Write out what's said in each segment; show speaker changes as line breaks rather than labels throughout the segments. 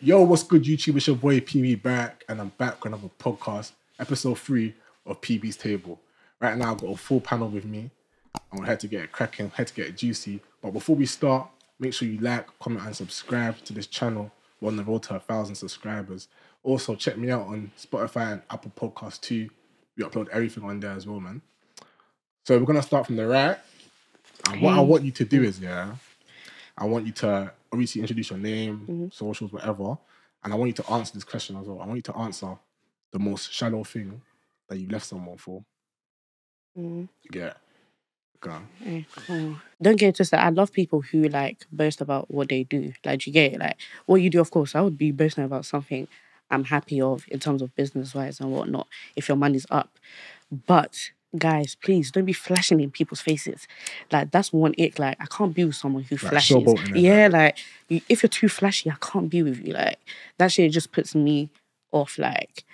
Yo, what's good, YouTube? It's your boy PB back, and I'm back with another podcast, episode three of PB's Table. Right now, I've got a full panel with me. I'm head to get it cracking, head to get it juicy. But before we start, make sure you like, comment, and subscribe to this channel. We're on the road to a thousand subscribers. Also, check me out on Spotify and Apple Podcasts too. We upload everything on there as well, man. So we're gonna start from the right. And what I want you to do is, yeah, I want you to obviously introduce your name, socials, whatever, and I want you to answer this question as well. I want you to answer the most shallow thing that you left someone for.
Mm.
Yeah. Go
cool. Don't get twisted. I love people who like boast about what they do. Like you get it? Like what you do, of course. I would be boasting about something I'm happy of in terms of business wise and whatnot. If your money's up, but guys, please don't be flashing in people's faces. Like that's one ick. Like I can't be with someone who
Like
flashes.
showboating and
Yeah, like you, if you're too flashy, I can't be with you. Like that shit just puts me off. Like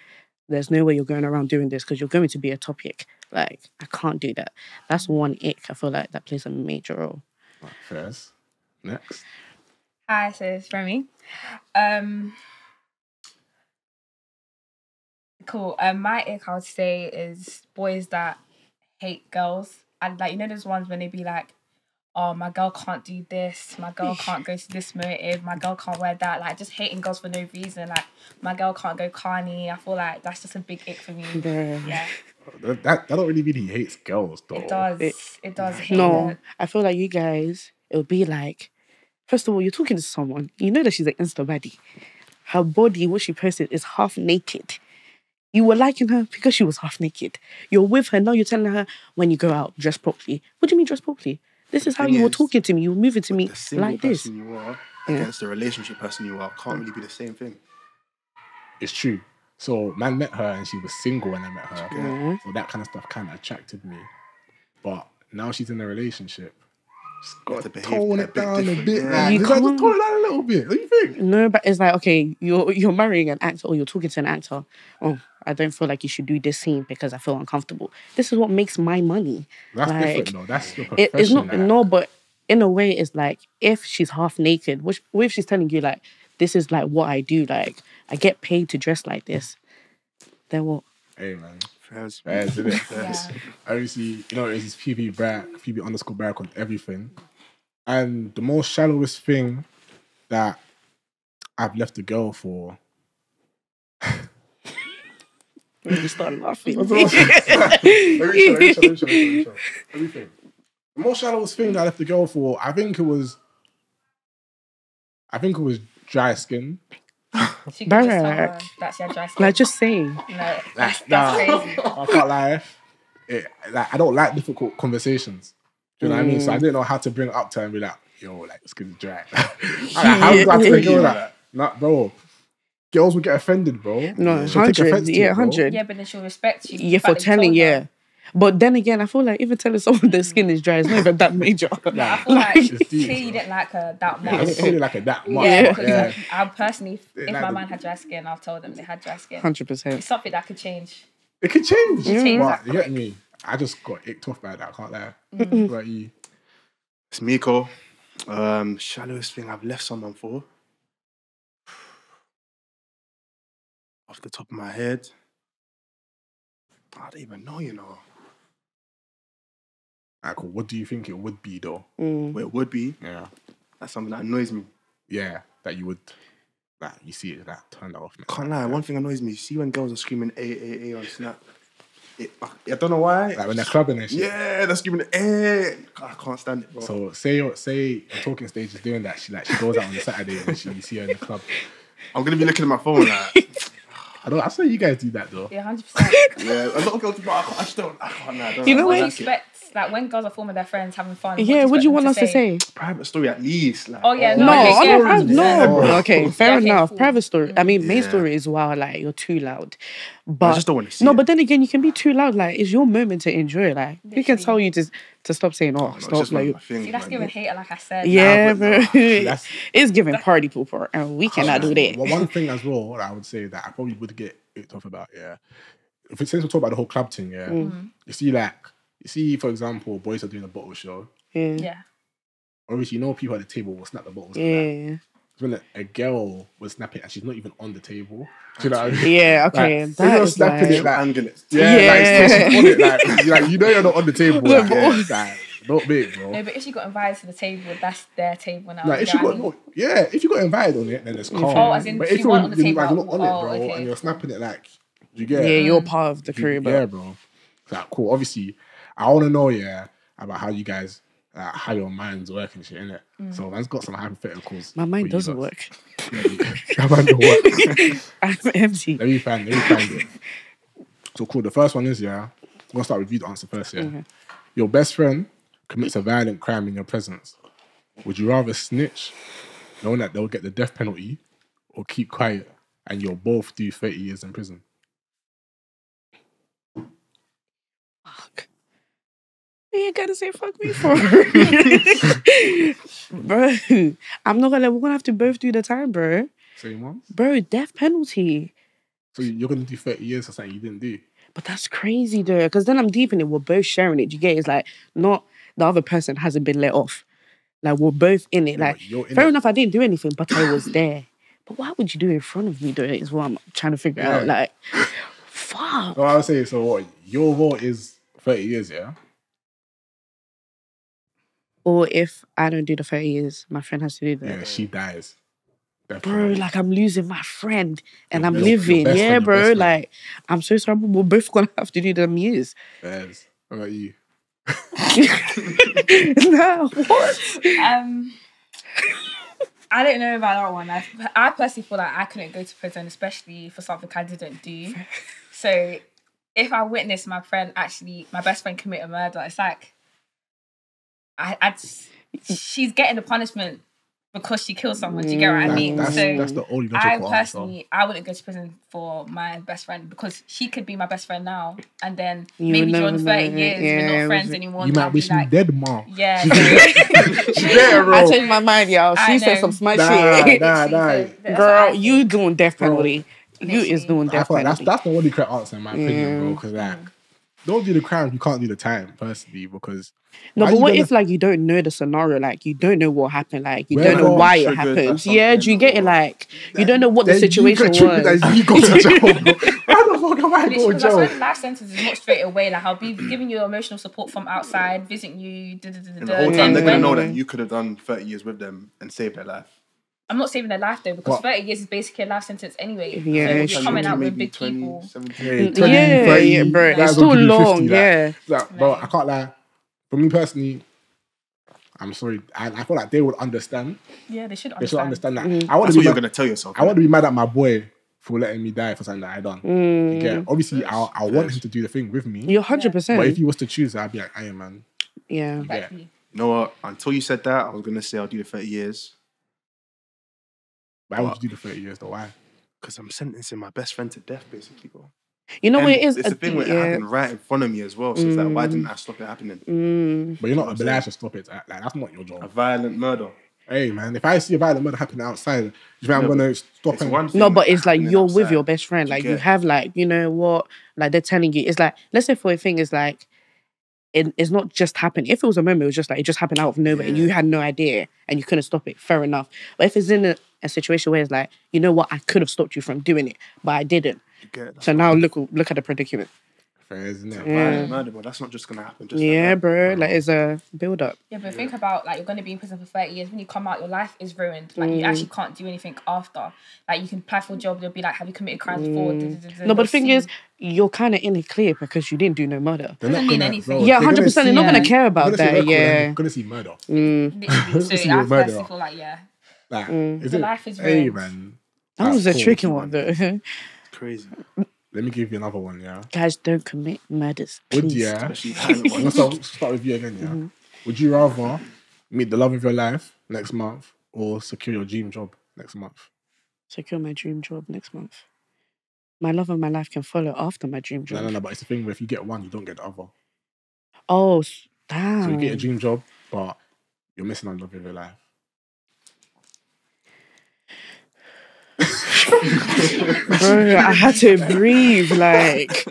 there's no way you're going around doing this because you're going to be a topic. Like I can't do that. That's one ick. I feel like that plays a major role.
Right, first. Next.
Hi, so it's Remy. Um, cool. Um, my ick I would say is boys that hate girls. And like you know those ones when they be like, "Oh, my girl can't do this. My girl can't go to this motive. My girl can't wear that." Like just hating girls for no reason. Like my girl can't go carny. I feel like that's just a big ick for me.
Bruh.
Yeah,
That, that, that don't really mean he hates girls, though.
it does.
It-
It, does. Hate
No,
it.
I feel like you guys, it would be like, first of all, you're talking to someone, you know that she's an Insta baddie. Her body, what she posted, is half naked. You were liking her because she was half naked. You're with her, now you're telling her when you go out, dress properly. What do you mean dress properly? This is how
thing
you were talking to me. You were moving to me
the
like this.
person you are
Yeah.
against the relationship person you are can't really be the same thing.
It's true. So, man met her and she was single when I met her.
Yeah.
So, that kind of stuff kind of attracted me. But now she's in a relationship. She's got
to
to tone it down a bit.
yeah.
Like,
You
you just
can't-
tone it down a little bit. What do you think?
No, but it's like, okay, you're you're marrying an actor or you're talking to an actor. Oh, I don't feel like you should do this scene because I feel uncomfortable. This is what makes my money.
That's
Like,
different, though. That's your
it, it's not
like.
no, but in a way, it's like if she's half naked, which what if she's telling you like this is like what I do, like I get paid to dress like this, then what?
Hey, man.
Fairs.
Fairs, isn't it?
Yeah.
Obviously, you know, it's this PB Barak, PB underscore Barak on everything. And the most shallowest thing that I've left a girl for.
You start laughing.
Everything. The most shallowest thing that I left the girl for, I think it was. I think it was dry skin.
She could just tell her that's your dry skin.
like just saying.
no, that's,
Like,
that's
nah,
crazy.
I can't lie. It, like, I don't like difficult conversations. Do you know what I mean? So I mm. didn't know how to bring it up to her and be like, yo, like, skin's dry. like, how do I tell a girl that? Nah, bro. Girls will get offended, bro.
No,
She'll
hundred, yeah, hundred.
Yeah, but then she'll respect you.
Yeah, for
you
telling,
told her.
Yeah. But then again, I feel like even telling someone their skin is dry is not even that major.
I feel like
It's deep,
clearly you didn't like her that
I
much.
don't feel it like a that much.
Yeah, because
yeah.
I personally, if
like
my
the-
man had dry skin, I've told them they had dry skin.
Hundred percent.
It's something that could change.
It could change.
change
but
that
you get me? I just got icked off by that. I can't lie.
Mm.
What about you?
It's Miko. Um, shallowest thing I've left someone for. Off the top of my head, I don't even know. You know,
Alright, cool. What do you think it would be, though?
Mm.
where it would be.
Yeah.
That's something that annoys me.
Yeah, that you would. That you see it, that turn that off. man.
Can't lie. One thing annoys me. See when girls are screaming A A A on Snap. It, I, I don't know why.
Like when they're clubbing and shit.
yeah, they're screaming A. I can't stand it, bro.
So say you're- say your talking stage is doing that. She like she goes out on a Saturday and she, you see her in the club.
I'm gonna be looking at my phone like.
I don't. I say you guys do that though.
Yeah, hundred percent.
Yeah, a lot of girls, but I, can't, I just don't. I can't. Nah, I don't
You know
I
what?
What you
like it.
expect? Like when girls are forming their friends, having fun.
Yeah, what do you want us
expect
to say?
Private story at least. Like,
Oh, yeah,
No,
No, okay, yeah,
not- I'm-
100%.
no.
Yeah.
Okay, fair
Yeah, okay,
enough.
cool.
Private story. I mean, main
Yeah.
story is wow, like you're too loud. But
just don't wanna see
no,
it.
but then again, you can be too loud. Like it's your moment to enjoy. Like who can tell you to to stop saying oh
No, it's
stop
just one of
like
my things,
See, that's
man.
giving hater, like I said.
yeah,
but
bro.
no.
That's-
it's giving party pooper, and we cannot do that.
Well, one thing as well I would say that I probably would get icked off about. Yeah, if it, since we talk about the whole club thing, yeah,
Mm.
you see like you see for example, boys are doing a bottle show.
Yeah,
Yeah.
Obviously, you know people at the table will snap the bottles. and that.
yeah.
when a, a girl was snapping and she's not even on the table. Do you know what I mean?
Yeah, okay.
Like,
that
you're
is
snapping
like,
it like-
Angle it.
Yeah,
Yeah.
like, so it, like, you're like, you know you're not on the table.
Look,
Like, yeah, like, not big, bro.
No, but if she got invited to the table, that's their table now.
Like if
you
you got,
what I mean?
no, yeah, if you got invited on it, then it's calm.
Oh, as in
but if you're,
want on the
you're,
table,
like, you're not on it,
oh,
bro,
okay.
and you're snapping it like, you get,
yeah, you're part of the crew, bro.
yeah, bro. Like, cool. Obviously, I want to know, yeah, about how you guys, uh, how your minds work and shit, innit?
Mm.
So man's got some hypotheticals.
my mind doesn't
lot.
work.
Your mind don't work.
I'm empty.
Let me find. Let me find it. So cool. The first one is yeah. I'm gonna start with you to answer first. Yeah.
Okay.
Your best friend commits a violent crime in your presence. Would you rather snitch, knowing that they'll get the death penalty, or keep quiet and you'll both do thirty years in prison?
You ain't gotta say fuck me for. bro, I'm not gonna. We're gonna have to both do the time, bro.
Same one.
Bro, death penalty.
So you're gonna do thirty years for something you didn't do.
But that's crazy, though. Because then I'm deep in it. We're both sharing it. Do you get? it? It's like not the other person hasn't been let off. Like we're both in it. Like
in
fair
it.
enough, I didn't do anything, but I was there. But why would you do it in front of me? Though is what I'm trying to figure out. Like, fuck.
I would say so. What your vote is thirty years, yeah.
Or if I don't do the 30 years, my friend has to do that.
Yeah, she dies. Death
Bro, like I'm losing my friend and
Your
I'm
best- your
living.
best
yeah,
friend,
bro. Like, I'm so sorry, but we're both gonna have to do them years.
Yes. What about you?
no, what?
Um, I don't know about that one. I, I personally feel like I couldn't go to prison, especially for something I didn't do. So if I witness my friend actually, my best friend commit a murder, it's like, I, I just, she's getting the punishment because she killed someone. Do you get what I mean?
that's,
so
that's the only
I
logical answer.
personally, I wouldn't go to prison for my best friend because she could be my best friend now, and then
You
maybe
would
during
never
thirty
know.
years
Yeah,
we're not friends
was-
anymore.
You might
be
wish me
like,
dead, mom.
Yeah,
She
so-
Yeah, bro.
I changed my mind, y'all. She said some smart
Nah,
shit.
nah, nah.
That's what I
Girl, you doing death
Bro.
penalty. You is doing death
feel like that's
penalty.
that's the only correct answer in my opinion, bro. Because like, mm. Don't do the crime, you can't do the time personally. Because
No, but what
gonna-
if like you don't know the scenario? Like you don't know what happened. Like you
Where
don't know why it
triggered
happens. Yeah, do you get it?
something,
Like you don't know what the
Then you
situation was.
and you go to jail, bro. Why the fuck am I
Literally,
going to
because I swear life sentence is not straight away. Like I'll be giving you emotional support from outside, visiting you. Da, da, da, da,
the whole time they're gonna know that you could have done 30 years with them and saved their life.
I'm not saving their life though, because
What?
30 years is basically a life sentence anyway.
Yeah,
so
it's
you're
true.
coming out with big
20,
people.
17.
Yeah, 20,
yeah,
30,
yeah, bro.
guys
It's
will
too long.
50,
yeah.
Like, bro, I can't lie. For me personally, I'm sorry. I, I feel like they would understand.
Yeah, they should
They should
understand.
understand that.
Mm.
I want
That's
to
what
be
you're
mad,
gonna tell yourself.
I want to be mad at my boy for letting me die for something that I done.
Mm.
Yeah, obviously, I I want
Yes.
him to do the thing with me.
You're hundred percent.
But if he was to choose, I'd be like, Iron Man.
Yeah.
Respectfully.
You know what? Until you said that, I was gonna say I'll do the 30 years
Why would
What?
you do the 30 years though? Why?
because I'm sentencing my best friend to death, basically, bro.
You know
And
what it is?
It's the thing where it
yeah.
happened right in front of me as well. So it's like, why didn't I stop it happening?
Mm.
But you're not obliged to stop it. Like, that's not your job.
A violent murder.
Hey, man, if I see a violent murder happening outside, do you think I'm
No,
going to stop
It's
and
one
No, but it's like you're with your best friend.
Do you
Like you have like, you know what? Like they're telling you. It's like, let's say for a thing, it's like it, it's not just happened. If it was a moment, it was just like it just happened out of nowhere and you had no idea and you couldn't stop it, fair enough. But if it's in a, a situation where it's like, you know what, I could have stopped you from doing it, but I didn't. So now look look at the predicament.
Fair, isn't it?
Yeah.
violent murder, but that's not just gonna happen. Just
yeah,
that.
bro. Like it's a build up.
Yeah, but think about like you're going to be in prison for 30 years. When you come out, your life is ruined. Like you
Mm.
actually can't do anything after. Like you can apply for a job, they'll be like, "Have you committed crimes before?"
Mm. No, but the thing is,
you.
you're kind of in the clear because you didn't do no murder.
They're
Doesn't mean
gonna-
anything.
bro,
Yeah, hundred percent. They're not gonna care about
gonna
that.
record
Yeah.
They're going to see murder.
Mm.
literally. So
See you
I
a
personally feel like yeah,
Like,
Mm.
is
The
it?
life is
hey,
ruined.
man.
That was a tricky one though.
crazy.
Let me give you another one, yeah.
Guys, don't commit murders.
Would
Please.
yeah?
Especially violent
I'm gonna start, start with you again, yeah.
Mm-hmm.
Would you rather meet the love of your life next month or secure your dream job next month?
Secure my dream job next month. My love of my life can follow after my dream job.
No, no, no. But it's the thing where if you get one, you don't get the other.
Oh, s-
So you get a dream job, but you're missing on the love of your life.
Bro, I had to breathe. Like,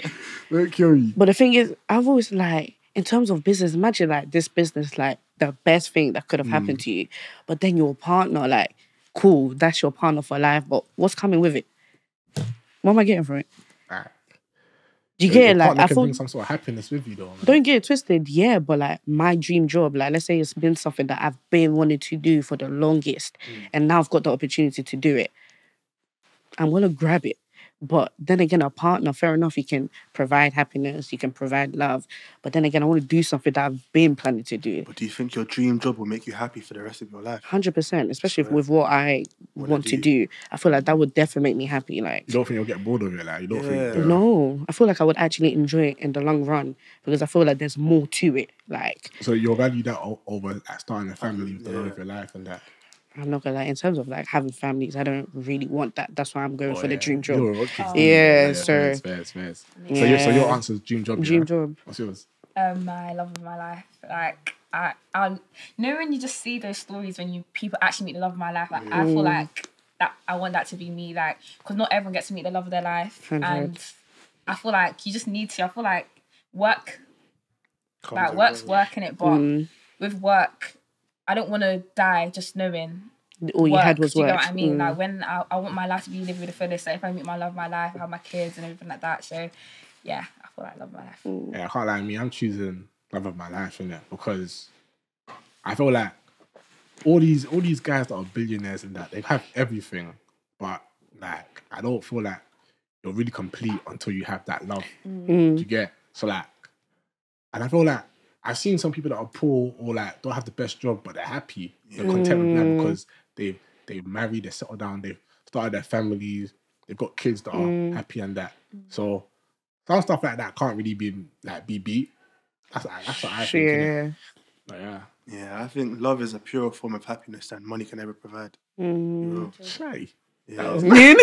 Don't kill you.
but the thing is, I've always like, in terms of business, imagine like this business, like the best thing that could have happened
Mm.
to you, but then your partner, like, cool, that's your partner for life, but what's coming with it? What am I getting from it? Do you get it? Like I
can
thought
bring some sort of happiness with you, though. Man.
don't get it twisted, yeah, but like my dream job, like let's say it's been something that I've been wanting to do for the longest, and now I've got the opportunity to do it. I'm gonna grab it. But then again, a partner, fair enough, you can provide happiness, you can provide love. But then again, I want to do something that I've been planning to do.
But do you think your dream job will make you happy for the rest of your life?
Hundred percent, especially
Swear.
with what I
Wanna
want to
do.
do. I feel like that would definitely make me happy. Like
You don't think you'll get bored of it? Like you don't
Yeah.
think?
no, I feel like I would actually enjoy it in the long run because I feel like there's more to it. Like
So you'll value that over like, starting a family with the love of your life and that.
I'm not gonna lie, in terms of like having families, I don't really want that. That's why I'm going
Oh,
for the dream job.
You're a rock kid,
Oh.
so-
Yeah, so-
Fairs, fairs, fairs. So, your, so your answer is dream job.
Dream
yeah?
job.
What's yours?
um, my love of my life. Like I, I, you know when you just see those stories when you people actually meet the love of my life. Like I feel like that. I want that to be me. Like because not everyone gets to meet the love of their life,
Hundred.
and I feel like you just need to. I feel like work,
Comes
like work's
goes.
work in it, but
Mm,
with work, I don't want to die just knowing
all you
work.
had was
do you know what I mean?
Mm.
Like when I, I want my life to be lived with the fullest. So if I meet my love my life, I have my kids and everything like that. So yeah, I feel like love my life.
Yeah, I can't lie. Me, I'm choosing love of my life in it because I feel like all these all these guys that are billionaires and that they have everything, but like I don't feel like you're really complete until you have that love.
Mm.
Do you get so like, and I feel like I've seen some people that are poor or like don't have the best job, but they're happy, they're content with that because they've they've married, they settled down, they've started their families, they've got kids that are happy and that. So some stuff like that can't really be like be beat. That's that's what I think.
Yeah.
But yeah.
Yeah, I think love is a pure form of happiness that money can never provide.
Mm.
Real.
Shay.
Yeah.
Oh, he, had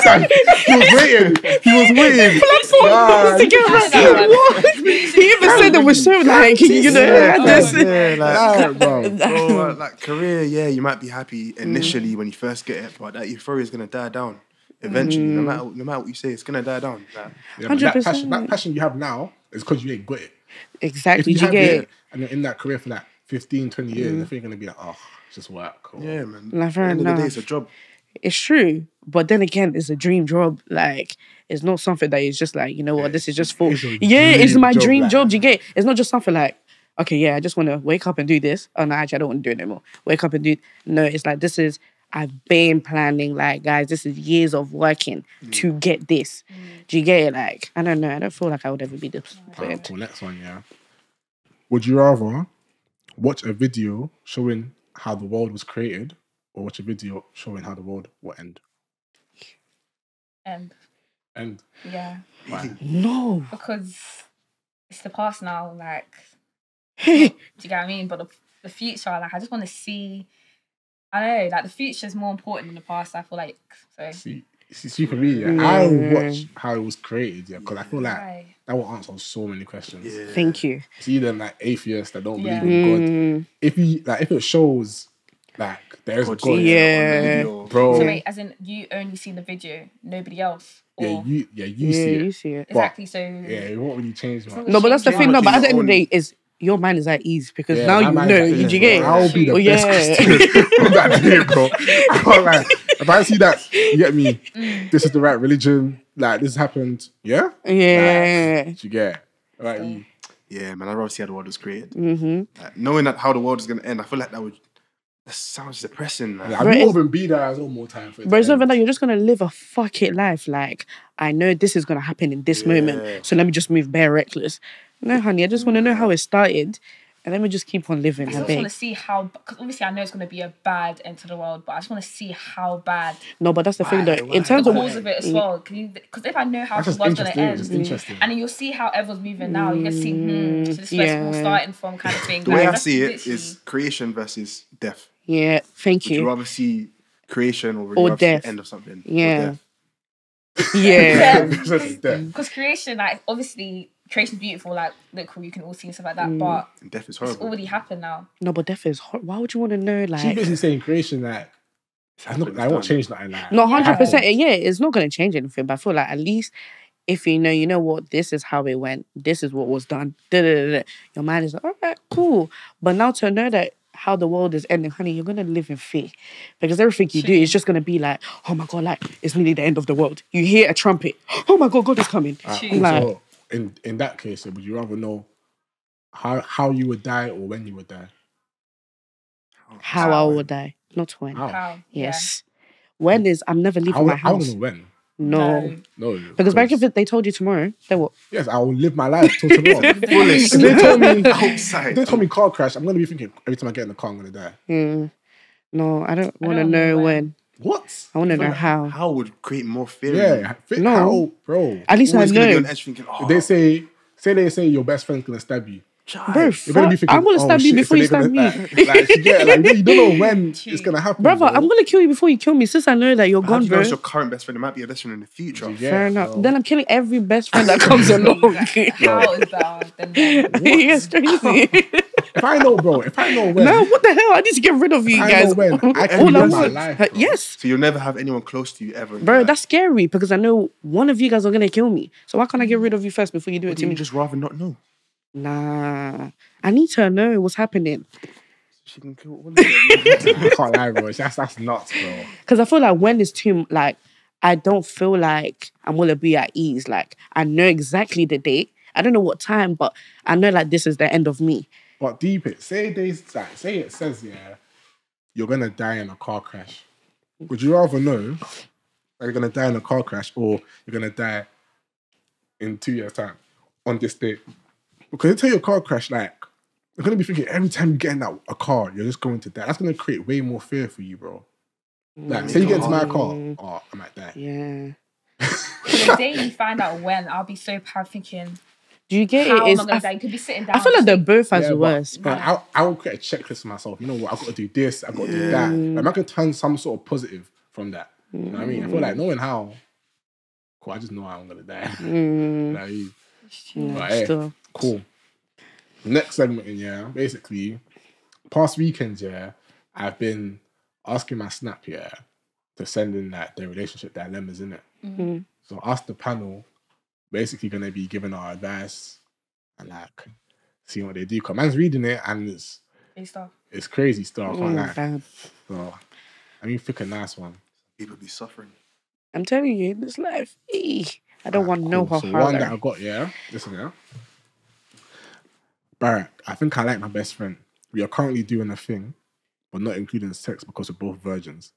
that, he was waiting. He was waiting. Nah,
to get right. What? He even said it was so like you know.
Yeah,
this-
yeah, like,
Nah, bro.
bro, uh, like career, yeah, you might be happy mm. initially when you first get it, but that euphoria is gonna die down eventually. No mm. matter no matter what you say, it's gonna die down. Like,
Yeah, that
100%.
passion, that passion you have now is because you ain't got it. If
Exactly.
you
you
have
get
it
it?
and you're in that career for like 15, 20 years, I think you're gonna be like, oh, it's just work. Or,
yeah, man.
Like,
At the end of the day, it's a job.
It's true, but then again, it's a dream job. Like, it's not something that is just like you know what. This is just for
it's
yeah. It's my
job,
dream
like-
job. Do you get? It's not just something like okay, yeah. I just want to wake up and do this. Oh no, actually, I don't want to do it anymore. Wake up and do. No, it's like this is. I've been planning. Like, guys, this is years of working mm. to get this. Do you get it? Like, I don't know. I don't feel like I would ever be this.
Alright, cool. Next one, yeah. Would you rather watch a video showing how the world was created or watch a video showing how the world will end?
And
End.
yeah,
Why?
No.
because it's the past now. Like do you get what I mean? But the, the future, like I just want to see. I don't know, like the future is more important than the past. I feel like so.
See, see, see for me, yeah, I watch how it was created, yeah, because I feel like
Right.
that will answer so many questions.
Yeah.
Thank you.
See them like atheists that don't
Yeah.
believe in God.
Mm,
If you like, if it shows like there's
God,
God,
on the
Yeah.
video.
bro,
So
yeah,
wait, as in you only see the video, nobody else. Or
you, yeah, you
yeah,
see it.
you see it.
exactly. So
Yeah, it won't really change much.
No, but that's the thing. No,
much
but at the end of the day, is your mind is at ease because
Yeah,
now you
mind's
know.
at
Did you
bro.
get it?
I'll be the
Oh,
best
yeah.
Christian on that day, bro. I can't lie. If I see that, you get me. This is the right religion. Like this happened. Yeah.
Yeah.
Did you get? it? Right. you.
Yeah, man, I'd rather see how the world was created.
Mm-hmm.
Like, knowing that how the world is gonna end, I feel like that would that sounds depressing. Man.
Like, I
it's-
won't even be there as all more time for it.
But it's not even
end.
that you're just gonna live a fuck it life. Like I know this is gonna happen in this
Yeah.
moment, so let me just move bare reckless. No, honey, I just want to know how it started, and let me just keep on living.
I
I
just want to see how, because obviously I know it's going to be a bad end to the world, but I just want to see how bad
No, but that's the thing
Why?
though.
Why?
In terms
the
of
cause of it as well. Because if I know how
That's
the world's going to end,
It's interesting.
and then you'll see how everyone's moving now, you can see, hmm, so this is where it's all starting from, kind of thing.
The
Like,
way I see it is creation versus death.
yeah, thank
Would you
you.
rather see creation or would
Or
you rather see
death.
the end of something? Or
Yeah.
death?
Yeah,
This is death.
Because creation, like, obviously, creation's beautiful, like, look cool, you can all see and stuff like that,
Mm.
but
And death is horrible.
it's already happened now.
no, but death is. Hor- Why would you want to know?
She's
Like,
basically saying creation like it's not, I won't change nothing. Like
no, hundred percent. Yeah, it's not gonna change anything. But I feel like at least if you know, you know what, this is how it went. This is what was done. Da, da, da, da. Your mind is like, all right, cool. But now to know that how the world is ending, honey, you're gonna live in fear because everything you do is just gonna be like, oh my god, like it's nearly the end of the world. You hear a trumpet, oh my god, God is coming.
True.
I'm like,
So in in that case, would you rather know how how you would die or when you would die?
how I
would
will die, not when.
How?
How?
Yes. When is I'm never leaving
would,
my
I want
house.
to know when.
No.
No.
No,
Because back if they told you tomorrow, they what?
yes, I will live my life till tomorrow.
Fullest.
If they told me
Outside.
if they told me car crash, I'm gonna be thinking every time I get in the car, I'm gonna die.
Mm. No, I don't want to
know
know
when.
when.
What?
I want to know how.
How would create more fear?
Yeah, fit
No.
how, bro.
At least I
Always gonna
know.
thinking, oh,
They say say they say your best friend's gonna stab you.
child.
Bro,
You're gonna be thinking,
I'm gonna
oh,
stab you
shit,
before you stab me.
gonna- Like, like, yeah, like you don't know when it's gonna happen,
Brother,
bro.
I'm gonna kill you before you kill me. Since I know that you're
How do
gone,
you know
bro.
it's your current best friend? It might be your best friend in the future.
Yeah,
Fair enough.
bro.
Then I'm killing every best friend that comes along.
How is that? Then, then.
Yes, crazy.
If I know, bro, if I know when,
no, what the hell? I need to get rid of you
I
guys.
know when. I can
All I
live
want.
life, bro.
yes,
So you'll never have anyone close to you ever.
bro. That's scary because I know one of you guys are gonna kill me. So why can't I get rid of you first before you do it
Would
to
you
me?
just rather not know?
Nah, I need to know what's happening
She can kill all of them.
I can't lie, bro. That's that's nuts, bro.
because I feel like when it's too like I don't feel like I'm gonna be at ease. Like I know exactly the date. I don't know what time, but I know like this is the end of me.
But deep it, say they like, say it says yeah, you're gonna die in a car crash. Would you rather know that you're gonna die in a car crash or you're gonna die in two years' time on this date? Because they tell you a car crash, like you're gonna be thinking every time you get in that a car, you're just going to die. That's gonna create way more fear for you, bro. Like, say you get into my car,
Mm.
oh, I might die.
Yeah.
The day you find out when, I'll be so proud thinking,
Do you get
how
it?
am
It's,
I going
I,
die? You could be sitting down.
I feel like they're both as
Yeah, but-
worse,
But
but
I, I will create a checklist for myself. You know what? I've got to do this. I've got to do that.
Mm.
Like, I can turn some sort of positive from that. You know what I mean? I feel like knowing how, cool, I just know how I'm going to die.
mm,
Like, you-
yeah,
But, hey, cool. Next segment in yeah, basically, past weekends, yeah, I've been asking my snap, yeah, to send in like their relationship dilemmas in it.
Mhm.
So us the panel, basically gonna be giving our advice and like seeing what they do. Cause man's reading it and it's
Big stuff.
it's crazy stuff. I
Mm,
lie.
damn.
So I mean, pick a nice one.
People be suffering.
I'm telling you, in this life, I don't want to know how
so
hard.
one that I got, yeah. Listen, yeah. Barrett, I think I like my best friend. We are currently doing a thing, but not including sex because we're both virgins.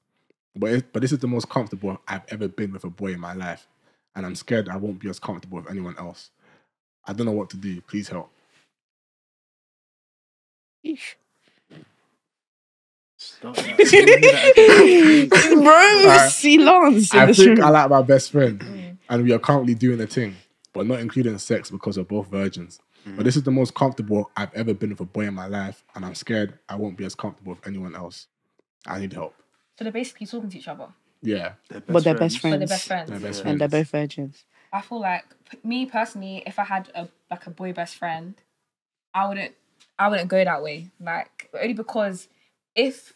But it, but this is the most comfortable I've ever been with a boy in my life, and I'm scared I won't be as comfortable with anyone else. I don't know what to do. Please help.
Eesh.
Stop that.
Bro,
Alright.
silence in
I
the
think
room.
I like my best friend, mm. and we are currently doing a thing, but not including sex because we're both virgins. But this mm. is the most comfortable I've ever been with a boy in my life, and I'm scared I won't be as comfortable with anyone else. I need help.
So they're basically talking to each other.
Yeah,
but they're best
But
friends.
they're best friends.
they're best
And they're both virgins.
I feel like me personally, if I had a like a boy best friend, I wouldn't I wouldn't go that way. Like only because if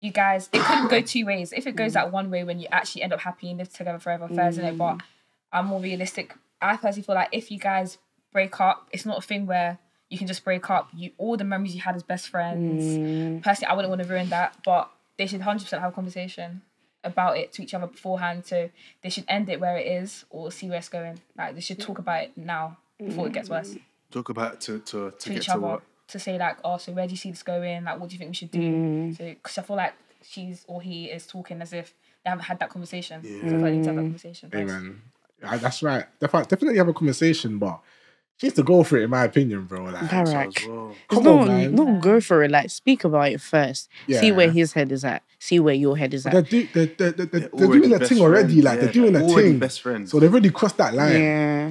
you guys it could go two ways. If it goes that one way when you actually end up happy and live together forever, fair isn't it? But I'm more realistic. I personally feel like if you guys break up, it's not a thing where you can just break up. You all the memories you had as best friends.
Mm,
Personally, I wouldn't want to ruin that, but they should hundred percent have a conversation about it to each other beforehand. So they should end it where it is or see where it's going. Like they should talk about it now before it gets worse
Talk about it to to, to,
to
get
each
to
other
what?
to say like, oh, so where do you see this going? Like, what do you think we should do?
mm,
So because I feel like she's or he is talking as if they haven't had that conversation.
Yeah.
So I feel like they need to have that conversation.
Hey
first.
man, I, that's right. Definitely, definitely have a conversation, but she needs to go for it, in my opinion, bro. Like,
Barak.
So as well.
Just
come on,
no,
man.
no, go for it. Like, speak about it first.
Yeah.
See where his head is at. See where your head is
They're,
at.
do, they're, they're, they're, they're,
They're
doing
already
a thing already.
friends,
Like
yeah,
they're doing
they're
a
already
thing.
best friends.
So they've already crossed that line.
Yeah.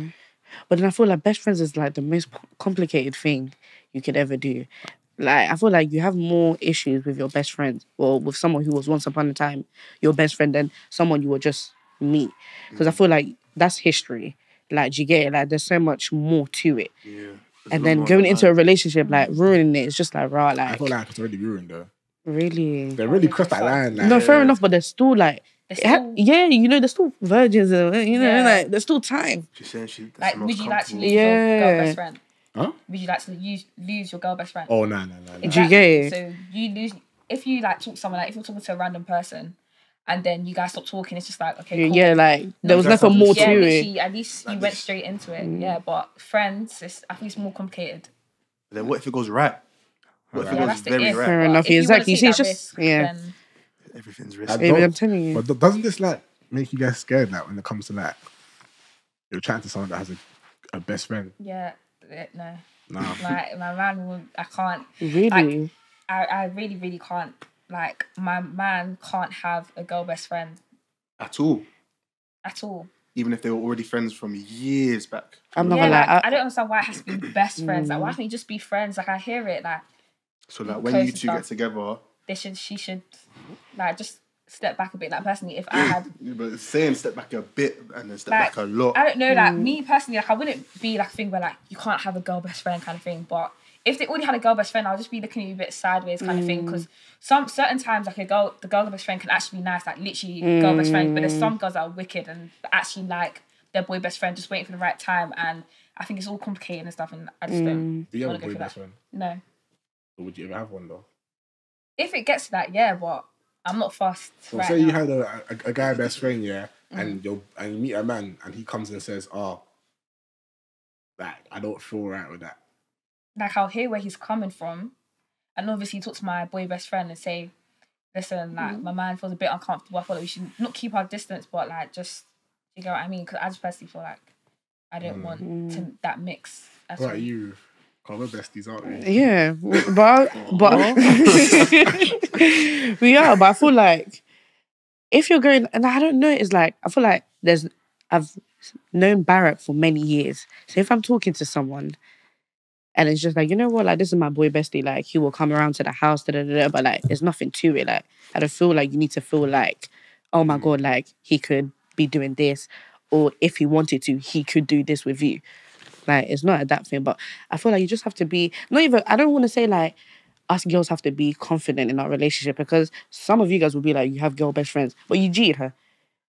But then I feel like best friends is like the most complicated thing you could ever do. Like I feel like you have more issues with your best friend or with someone who was once upon a time your best friend than someone you were just meet. Because I mm. feel like that's history. Like you get it? Like there's so much more to it.
Yeah.
And then going
more
into a relationship, like ruining it, it's just like raw. Like I
feel like it's already ruined though.
Really.
They really crossed that line. Like,
No, fair enough, but there's still like
They're
it ha- yeah, you know, there's still virgins, and, you know,
Yeah.
like there's still time.
She's saying she.
Like, would you
comfortable.
actually leave your girl best friend?
Huh?
Would you like to use, lose your girl best friend?
Oh no no no. no.
Do you get it?
So you lose if you like talk to someone like if you're talking to a random person, and then you guys stop talking. It's just like okay, cool.
Yeah, like there was nothing
not-
more
yeah,
to it.
literally, at least you
Like
went straight into it.
Mm.
Yeah, but friends, it's I think it's more complicated.
Then what if it goes right? What if it
Yeah,
goes
that's the
very
if.
Fair enough,
if
exactly.
wanna
See, it's just-
risk,
yeah.
then
Everything's
I
risky.
Baby, I'm telling you.
But doesn't this like make you guys scared like when it comes to like you're chatting to someone that has a, a best friend?
yeah, eh, no. Like my man, will, I can't.
Really?
I, I really, really can't. Like my man can't have a girl best friend
At all.
at all.
Even if they were already friends from years back.
I'm not
yeah,
gonna
like,
lie.
I, don't understand why it has to be best friends. Like, why
Mm.
can't you just be friends? Like, I hear it. Like,
So like mm,
when
you two
stuff.
get together,
they should, she should, like, just step back a bit. Like, personally, if I had,
but saying step back a bit and then step
Like,
back a lot.
I don't know, like, me mm. personally, like, I wouldn't be like a thing where like you can't have a girl best friend kind of thing. But if they already had a girl best friend, I'll just be looking at you a bit sideways kind of thing. Mm. Because some certain times, like a girl, the girl best friend can actually be nice, like literally girl best friends. But there's some girls that are wicked and actually like their boy best friend, just waiting for the right time. And I think it's all complicated and stuff. And I just don't
Do you have
want
a
to go
boy
for
best
that.
friend?
No.
Or would you ever have one though?
If it gets to that, yeah, but I'm not fast.
So
right
say
now.
you had a, a, a guy best friend, yeah, and mm. you and you meet a man and he comes and says, "Oh, like I don't feel right with that."
like I'll hear where he's coming from, and obviously talk to my boy best friend and say, "Listen, like mm-hmm. my man feels a bit uncomfortable. I feel like we should not keep our distance, but like just you know what I mean? Because I just personally feel like I don't mm. want to, mm. that mix. At
What
all.
about you? Cause we're besties, aren't we?
Yeah, but but we are. But I feel like if you're going, and I don't know, it's like I feel like there's I've known Barrett for many years. So if I'm talking to someone. And it's just like, you know what, like this is my boy bestie. Like he will come around to the house, da, da, da, da, but like there's nothing to it. Like I don't feel like you need to feel like, oh my mm. god, like he could be doing this, or if he wanted to, he could do this with you. Like it's not a that thing, but I feel like you just have to be not even. I don't want to say like us girls have to be confident in our relationship because some of you guys will be like you have girl best friends, but you cheated her,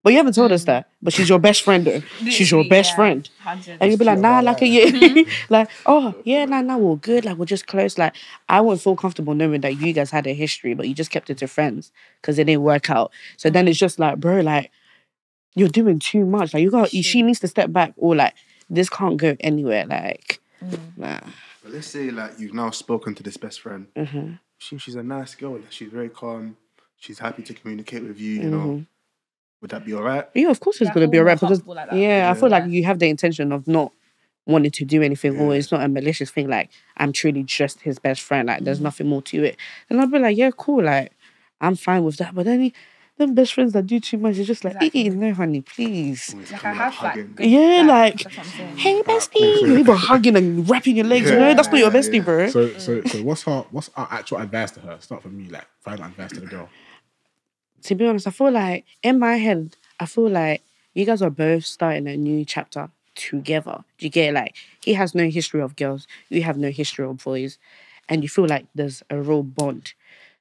but you haven't told us mm. that. But she's your best friend though. she's your best
yeah,
friend.
100.
And you'll be like, nah, like a yeah, mm-hmm. like oh yeah, nah, nah, we're good, like we're just close. Like I wouldn't feel comfortable knowing that you guys had a history, but you just kept it to friends because it didn't work out. So then it's just like, bro, like you're doing too much. Like you got, she needs to step back, or like this can't go anywhere. Like nah.
But let's say like you've now spoken to this best friend.
Mm-hmm.
She, she's a nice girl. She's very calm. She's happy to communicate with you. You
Mm-hmm.
know, would that be all right?
Yeah, of course it's
Yeah,
gonna be alright because
like that.
yeah, I feel like you have the intention of not wanting to do anything, or it's not a malicious thing. Like I'm truly just his best friend. Like
Mm.
there's nothing more to it. And I'll be like, yeah, cool. Like I'm fine with that. But then he, them best friends that do too much, it's just like,
Exactly.
"Eh, eh, no, honey, please.
Always
Like I
coming
have like
hugging.
good,
Yeah, like,
that's what I'm.
Hey, bestie. You even hugging and wrapping your legs. no, that's not your bestie,
yeah.
bro.
So so so what's her what's our actual advice to her? Start from me, like final advice to the girl.
to be honest, I feel like in my head, I feel like you guys are both starting a new chapter together. Do you get it? Like he has no history of girls, you have no history of boys, and you feel like there's a real bond.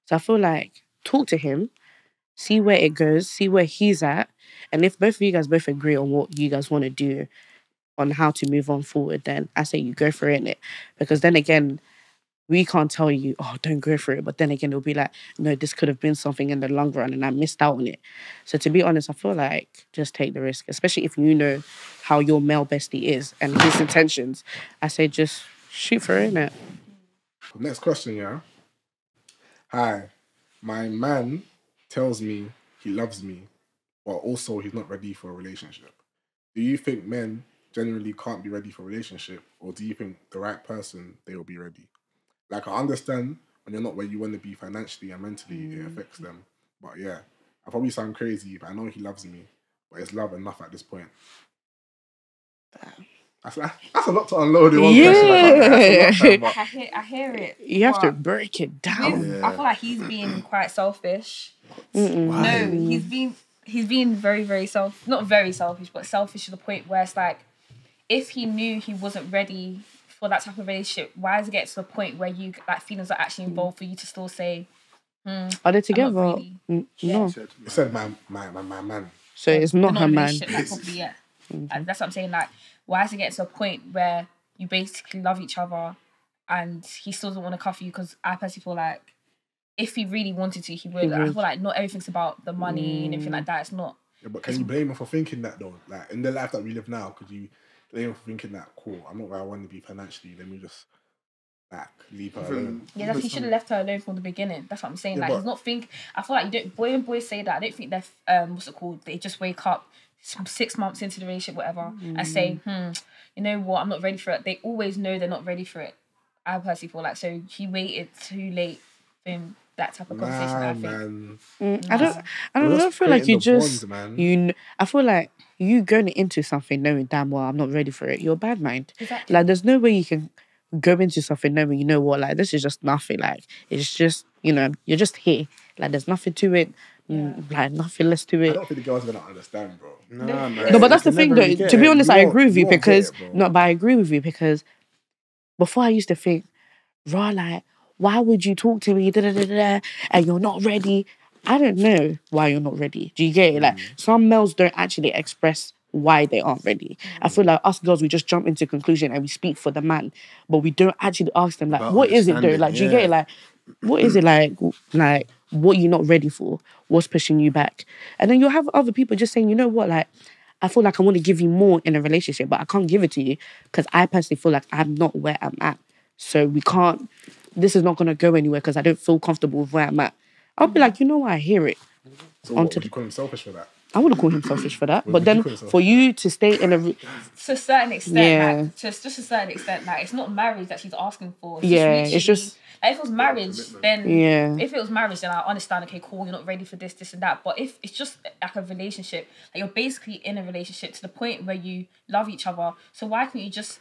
So I feel like talk to him, see where it goes, see where he's at, and if both of you guys both agree on what you guys want to do, on how to move on forward, then I say you go for it, because then again. We can't tell you, oh, don't go for it. But then again, it'll be like, no, this could have been something in the long run and I missed out on it. So to be honest, I feel like just take the risk, especially if you know how your male bestie is and his intentions. I say just shoot for it?
Next question, yeah. Hi, my man tells me he loves me, but also he's not ready for a relationship. Do you think men generally can't be ready for a relationship, or do you think the right person they will be ready? Like I understand when you're not where you want to be financially and mentally, it mm. affects them. But yeah, I probably sound crazy, but I know he loves me. But it's love enough at this point? That's, that's a lot to unload in one question. Like, that's a
I hear, I hear it.
You have to break it down.
Yeah.
I feel like he's being quite selfish. No, he's been he's been very very self not very selfish, but selfish to the point where it's like if he knew he wasn't ready for that type of relationship, why does it get to the point where you like feelings are actually mm. involved for you to still say hmm,
Are they together?
really-
N-
Yeah.
No.
Said,
It said my, my, my, my man.
So it's not
not
her man.
like, probably yeah. Like, that's what I'm saying. Like, why does it get to a point where you basically love each other, and he still doesn't want to cuff you because I personally feel like if he really wanted to, he would. I feel like not everything's about the money and everything like that. It's not.
Yeah, but can you blame him for thinking that though? Like in the life that we live now, could you blame him for thinking that? Cool, I'm not where I want to be financially. Let me just like leave her alone.
Yeah, that's, he should have left her alone from the beginning. That's what I'm saying.
Yeah,
like he's not think. I feel like you don't. Boy and boys say that. I don't think they're um what's it called? They just wake up some six months into the relationship, whatever, and say,
Mm.
hmm, you know what? I'm not ready for it. They always know they're not ready for it. I personally feel like so he waited too late for him, that type of conversation.
Nah,
I think.
man.
Mm, I don't. I don't,
We're
I don't feel like you just
bond,
you. kn- I feel like you going into something knowing damn well I'm not ready for it. You're a bad mind.
Exactly.
Like there's no way you can go into something knowing you know what like this is just nothing. Like it's just you know you're just here. Like there's nothing to it. Mm, Like nothing less to it.
I don't think the girls gonna understand, bro.
No, man.
No, but that's the thing, though.
really
To be honest, I agree with you
won't
because
it,
no, but I agree with you because before I used to think, raw, like, why would you talk to me, da da da da, da, and you're not ready? I don't know why you're not ready. Do you get it? Like
Mm.
some males don't actually express why they aren't ready. I
Mm.
feel like us girls we just jump into conclusion and we speak for the man, but we don't actually ask them like,
About
what is it though?
understanding,
Like, do you get it? Like, what is it like? Like, what you're not ready for? What's pushing you back? And then you'll have other people just saying, you know what, like. I feel like I want to give you more in a relationship, but I can't give it to you because I personally feel like I'm not where I'm at. So we can't. This is not going to go anywhere because I don't feel comfortable with where I'm at. I'll be like, you know what? I hear it.
So what, would you call him selfish for that?
I wouldn't call him selfish for that,
Well,
but
would you
then for you to stay in a re-
to a certain extent,
Yeah.
like, to just a certain extent, like it's not marriage that she's asking for. It's
Yeah,
literally-
it's just-
like, if it was marriage, then
Yeah.
If it was marriage, then I understand. Okay, cool, you're not ready for this, this, and that. But if it's just eh, like a relationship, like you're basically in a relationship to the point where you love each other. So why can't you just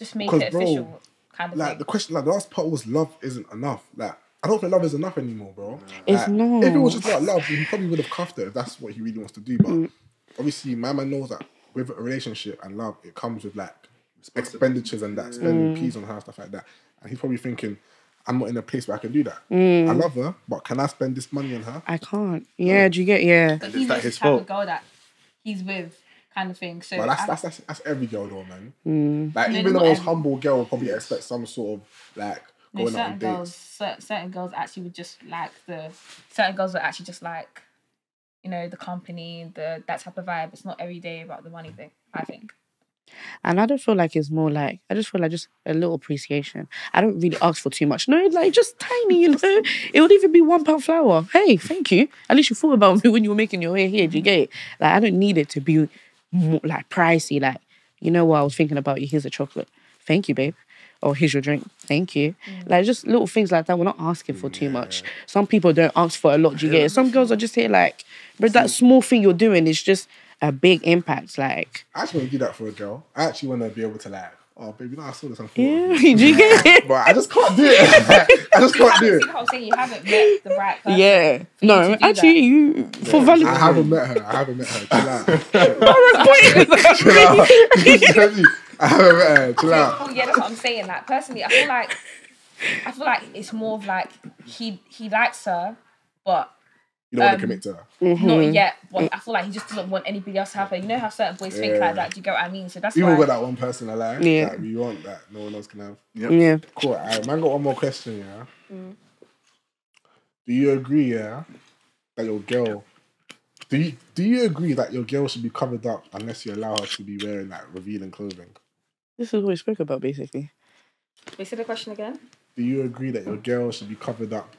just make
Because,
it
bro,
official, kind of
Like
thing?
the question, like the last part was love isn't enough. Like I don't think love is enough anymore, bro.
It's
Like, If it was just about love, he probably would have cuffed her if that's what he really wants to do. But
Mm.
obviously, my man knows that with a relationship and love, it comes with like expenditures and that spending
Mm.
peas on her stuff like that. And he's probably thinking, I'm not in a place where I can do that.
Mm.
I love her, but can I spend this money on her?
I can't. Yeah, do you get? Yeah,
But
is
he's
that his
type
fault?
of girl that he's with, kind of thing. So
But that's, that's that's that's every girl though, man.
Mm.
Like
No,
even the
not
most humble girl will probably expect some sort of like
no,
going out on
certain
dates.
girls, cer- certain girls actually would just like the certain girls are actually just like, you know, the company, the that type of vibe. It's not every day about the money thing. I think.
and I don't feel like it's more like I just feel like just a little appreciation. I don't really ask for too much. No, like just tiny, you know. It would even be one pound flour. Hey, thank you. At least you thought about me when you were making your hair here. Do you get it? Like I don't need it to be more, like pricey. Like you know what I was thinking about you. Here's a chocolate. Thank you, babe. Or here's your drink. Thank you. Mm. Like just little things like that. We're not asking for too much. Some people don't ask for a lot. Do you get it? Some girls are just here like, but that small thing you're doing is just a big impact. Like.
I actually want to do that for a girl. I actually want to be able to like, oh baby, no, I saw this on
Yeah,
photo.
do you get it?
But I just can't do it. I just can't do it.
I'm saying? You haven't met the right person.
Yeah. No,
do
actually, you for
I haven't met her. I haven't met her. Chill out. Chill out. I haven't met her. Chill out.
Oh yeah, that's what I'm saying. Like personally, I feel like I feel like it's more of like he he likes her, but
You don't want
Um,
to commit to her.
Mm-hmm.
not yet. But I feel like he just doesn't want anybody else to have her. You know how certain boys think like that. Do you get what I mean? So that's
We
why.
all got that one person alive
Yeah.
that we want that no one else can have.
Yeah.
Cool. All right, man, got one more question. Yeah. Do you agree? Yeah, that your girl. Do you do you agree that your girl should be covered up unless you allow her to be wearing like revealing clothing?
This is what we spoke about, basically.
Wait, say the question again.
Do you agree that your girl should be covered up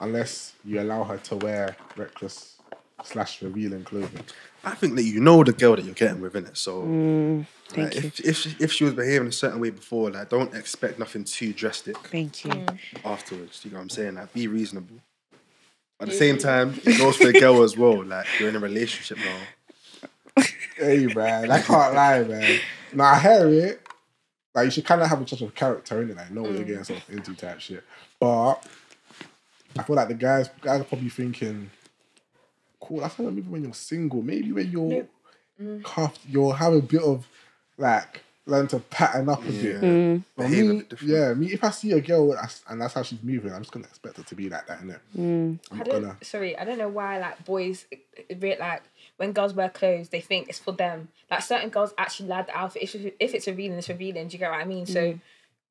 unless you allow her to wear reckless slash revealing clothing?
I think that you know the girl that you're getting with, it. So
Mm, thank
like,
you.
if if she, if she was behaving a certain way before, like don't expect nothing too drastic
Thank you.
afterwards. You know what I'm saying? Like be reasonable. At the same time, it goes for the girl as well. Like you're in a relationship now.
Hey man, I can't lie, man. Now I hear it. Like you should kind of have a touch of character in it, like know what you're getting yourself into, type shit. But I feel like the guys, guys are probably thinking, "Cool, that's not maybe when you're single. Maybe when you're cuffed, you'll have a bit of like learn to pattern up a bit."
Mm,
But
Behave a
me,
bit
yeah, me. If I see a girl and that's how she's moving, I'm just gonna expect her to be like that, innit?
mm.
I'm
I don't.
gonna.
Sorry, I don't know why like boys, it- it like when girls wear clothes, they think it's for them. Like certain girls actually like the outfit. If, if it's revealing, it's revealing. Do you get what I mean? So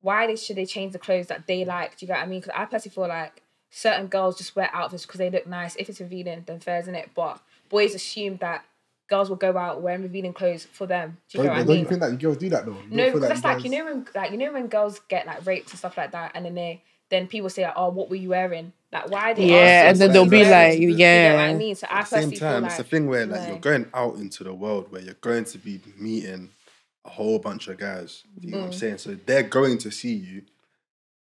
why they, should they change the clothes that they like? Do you get what I mean? Because I personally feel like certain girls just wear outfits because they look nice. If it's revealing, then fair, isn't it? But boys assume that girls will go out wearing revealing clothes for them. Do you
Don't,
get what I
don't
mean?
you think that girls do that though? You
No,
don't
because that's
that
like you know when like you know when girls get like raped and stuff like that, and then they then people say like, "Oh, what were you wearing?" Like, why did
Yeah, and then they'll be like,
you get what I
yeah.
mean? So
At the same time,
like
it's a thing where like
no.
you're going out into the world where you're going to be meeting a whole bunch of guys. You know what I'm
Mm.
saying? So they're going to see you.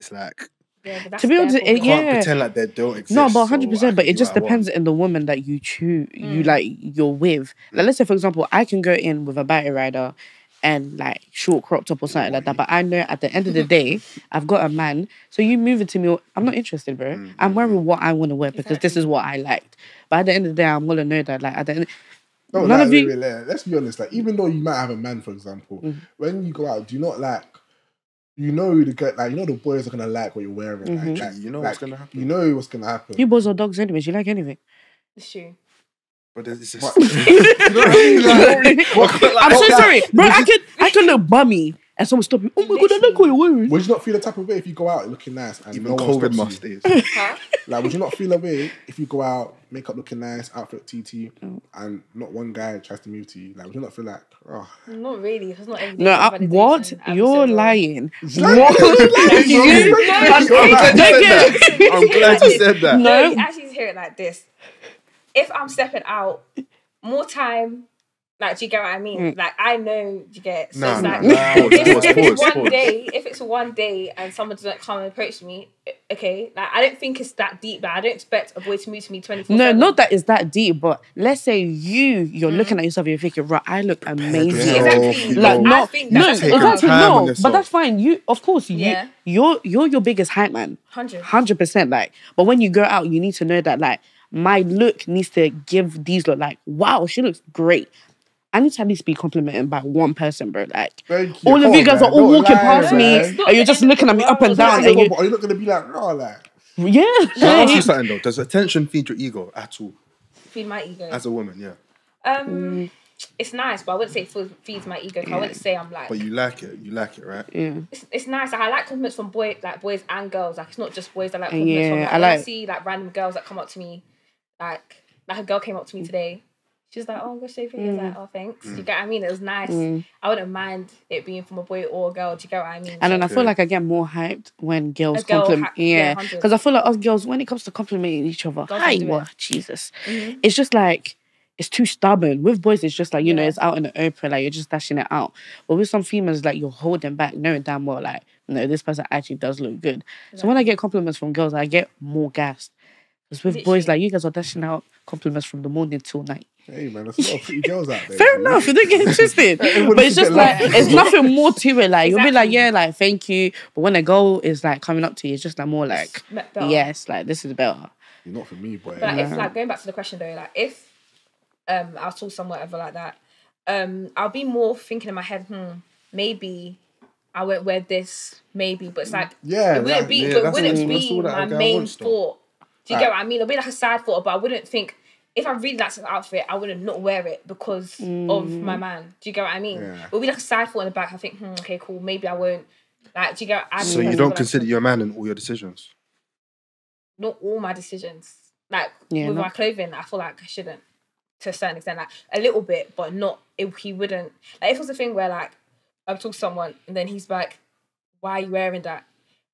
It's like
Yeah,
To be
their
honest,
problem.
it-
can't
Yeah.
pretend like they don't exist.
No, but hundred
I
percent. But it just
what I want.
depends on the woman that you choose. You
Mm.
like you're with. Like, let's say for example, I can go in with a battery rider and like short crop top or something like that. But I know at the end of the day, I've got a man. So you move it to me. I'm not interested, bro.
Mm,
I'm wearing what I want to wear because this is what I liked. But at the end of the day, I'm gonna know that like at the end.
No,
None
like,
of you-
wait, let- let's be honest. Like, even though you might have a man, for example,
Mm.
when you go out, do you not like? You know the girl, like you know the boys are gonna like what you're wearing.
Mhm.
Like, like,
You know
like,
what's gonna happen.
You know what's gonna happen.
You boys are dogs anyways. You like anything.
It's true.
But it's just,
You know what I mean? Like,
I'm so sorry, bro. I could I could look bummy and someone stop me. Oh my god, I like what you're wearing.
Would you not feel the type of way if you go out looking nice and
even
no one
COVID
stops
must
you?
Huh?
Like, would you not feel a way if you go out, makeup looking nice, outfit TT,
Mm.
and not one guy tries to move to you? Like, would you not feel like, oh,
Not really, because not every day.
No, I, what? You're lying.
lying.
What? You-
I'm glad you said that. I'm glad you said that.
No,
No.
you actually hear it like this. If I'm stepping out, more time. Like, do you get what I mean?
Mm.
Like, I know, you get? So
Nah,
it's
nah,
like,
nah.
if,
Pause,
if it's one day, if it's one day and someone doesn't come and approach me, okay, like I don't think it's that deep. Like, I don't expect a boy to move to me twenty four.
No, not that it's that deep, but let's say you, you're looking at yourself you're thinking, right, I look amazing.
Exactly.
Like
I
no, no,
that's
Take your
exactly no. But
yourself.
that's fine. You, of course, you,
Yeah.
you're you're your biggest hype man,
hundred.
hundred percent. Like, but when you go out, you need to know that like my look needs to give these look like wow, she looks great. I need to at least be complimented by one person, bro. Like
Thank you.
all of
Come
you guys
man.
are all
Don't
walking
lie,
past me,
man.
It's not
and you're just looking at me up and down,
Yeah,
and you,
are you not gonna be like, oh, like,
yeah,
Can I ask you something though? Does attention feed your ego at all?
Feed my ego.
As a woman, yeah.
Um,
Mm.
it's nice, but I wouldn't say it feeds my ego. 'cause I wouldn't say I'm like.
But you like it. You like it, right?
yeah.
it's, it's nice. Like, I like compliments from boy, like boys and girls. Like it's not just boys that like compliments from.
Yeah,
Like,
I
when I see like random girls that come up to me, like like a girl came up to me today. She was like, "Oh, what's your favorite?" I was like, "Oh, thanks."
Mm.
You get what I mean? It was nice. I wouldn't mind it being from a boy or a girl. Do you get what I mean?
And then I
So-
feel like I get more hyped when girls
A girl
compliment.
ha- yeah,
yeah,
100.
because I feel like us girls, when it comes to complimenting each other,
Girls
hi,
don't do it.
what Jesus,
Mhm.
it's just like it's too stubborn. With boys, it's just like you know, it's out in the open, like you're just dashing it out. But with some females, like you're holding back, knowing damn well, like no, this person actually does look good. So when I get compliments from girls, I get more gassed. Because with boys, like you guys are dashing out compliments from the morning till night.
Hey man, there's a lot of pretty girls out there.
Fair
man.
enough, you don't get
interested.
but it's just like it's nothing more to it. Like you'll be like, yeah, like thank you. But when a girl is like coming up to you, it's just like more like, yes, like this is better.
You're not for me, boy.
But like, if like going back to the question though, like if um I was talking somewhere whatever like that, um I'll be more thinking in my head, hmm, maybe I won't wear this, maybe, but it's like
Yeah,
it wouldn't
that-
be,
yeah,
but it wouldn't be my main
wants,
thought. Do you
Right.
get what I mean? It'll be like a side thought, but I wouldn't think if I really liked an outfit, I wouldn't not wear it because of my man. Do you get what I mean?
Yeah.
It'll be like a side thought in the back. I think, hmm, okay, cool, maybe I won't. Like, do you get? I
So you don't consider your man in all your decisions.
not all my decisions. Like
Yeah,
with
not-
my clothing, I feel like I shouldn't to a certain extent, like a little bit, but not if he wouldn't. Like if it was a thing where like I'm talking to someone and then he's like, "Why are you wearing that?"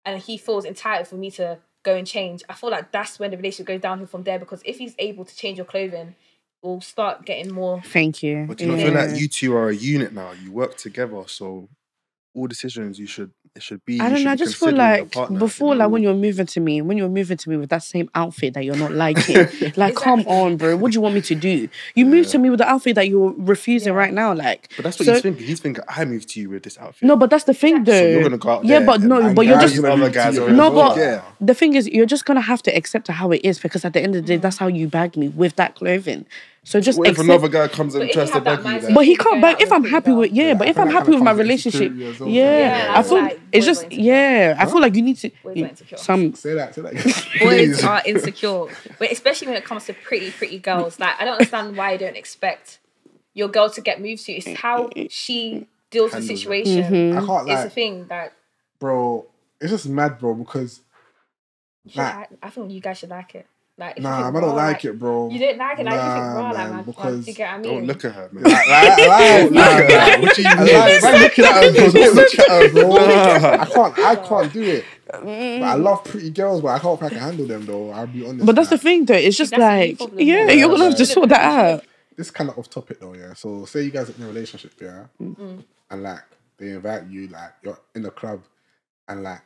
and he feels entitled for me to go and change. I feel like that's when the relationship goes downhill from there because if he's able to change your clothing, we'll start getting more.
Thank you.
But do you not
Yeah.
feel like you two are a unit now? You work together, so all decisions you should it should be.
I don't
should
know. I just feel like
partner,
before,
you
like when you're moving to me, when you're moving to me with that same outfit that you're not liking, like, come on, bro. What do you want me to do? You move to me with the outfit that you're refusing
Yeah.
right now, like.
But that's what
so-
he's thinking. He's thinking, I moved to you with this outfit.
No, but that's the thing, though.
So
you're gonna go out
yeah,
there
but no,
and-
but you're just
with other guys are
No, but
yeah.
the thing is, you're just gonna have to accept how it is because at the end of the day, that's how you bagged me with that clothing. So just
What if
accept-
another guy comes and
But
tries
you
to
have that
bag you? Like,
But he can't back if
I'm
I'm happy with yeah,
Yeah,
but if I'm happy with my relationship,
well.
yeah,
Yeah,
I feel
like,
it's just
are insecure.
yeah, I feel like you need to
Boys
you-
are insecure.
some
Say that. Say that.
Boys are insecure, but especially when it comes to pretty, pretty girls. Like I don't understand why you don't expect your girl to get moved to. It's how she deals with the situation.
Mm-hmm.
I can't
It's a thing that
bro. It's just mad, bro. Because
you should
Nah.
like- I think you guys should like it. Like
nah,
think
I don't
raw,
like it, bro.
You don't like it, like you think
Nah,
raw, like
man,
man,
because
you I mean?
Don't look at her, man.
Like, like, like,
Look at
like,
her. What do you
I
mean?
like, man, looking at her, bro. Don't look at her, bro. I can't, I can't do it. But I love pretty girls, but I can't think I can handle them, though. I'll be honest.
But that's the thing though, it's just
That's
like
problem.
yeah,
Yeah,
you're gonna have to sort that out.
This kind of off topic, though, yeah. So, say you guys are in a relationship, yeah,
Mm.
and like they invite you, like you're in the club, and like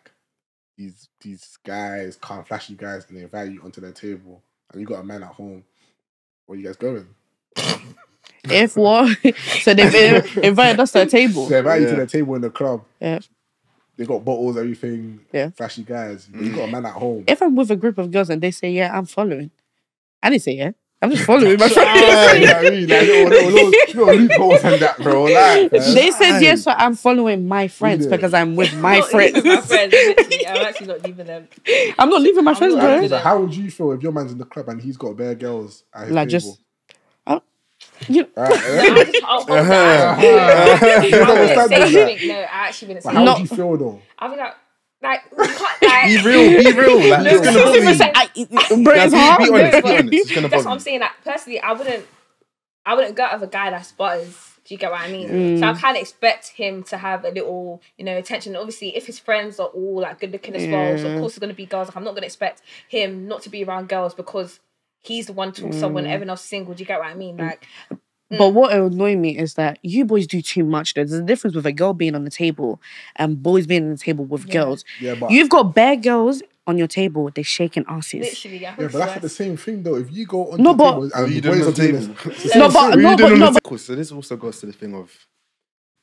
these these guys, can't flashy guys, and they invite you onto their table, and you got a man at home. Where you guys going?
If what? so they've invited us to a table.
They invite you to the table in the club.
Yeah.
They got bottles, everything.
Yeah.
Flashy guys. But you mm. got a man at home.
If I'm with a group of girls and they say yeah, I'm following. I didn't say yeah. I'm just following my
Ah,
friends.
what I mean? Like, little, little, little, little loopholes and that, bro. Like,
they said yes, so I'm following my friends
did.
because I'm with my friends.
my friends. I'm actually not leaving them.
I'm not leaving my
I'm
friends, bro.
So how would you feel if your man's in the club and he's got bare girls at his
Like
table?
just, oh, you,
Alright,
I
yeah?
just, I'll, I'll,
Uh-huh.
I
You don't
wouldn't
understand
say
that.
anything. No, I actually wouldn't say
how would you feel though?
I'll be like, like, you can't, like,
Be real, be real. Like, it's gonna bother you.
I, bro,
Yeah,
it's
be-
hard.
be honest, be honest. It's gonna
That's what I'm saying. Like personally, I wouldn't, I wouldn't go out with a guy that's butters. Do you get what I mean? So I mm. kind of expect him to have a little, you know, attention. Obviously, if his friends are all like good looking as well, so of course it's gonna be girls. Like I'm not gonna expect him not to be around girls because he's the one to talk to someone. Mm. Everyone else single. Do you get what I mean? Mm. Like
But what annoys me is that you boys do too much. Though. There's a difference with a girl being on the table and boys being on the table with girls.
Yeah, but
You've got bare girls on your table, they're shaking asses.
literally, I
yeah, but that's
so.
the same thing though. If you go on
No,
the
but-
table and
are you
the
doing
boys
on
are
the
doing
table?
this, it's
No,
the
but-
same
What are
no, but- no, but-
So this also goes to the thing of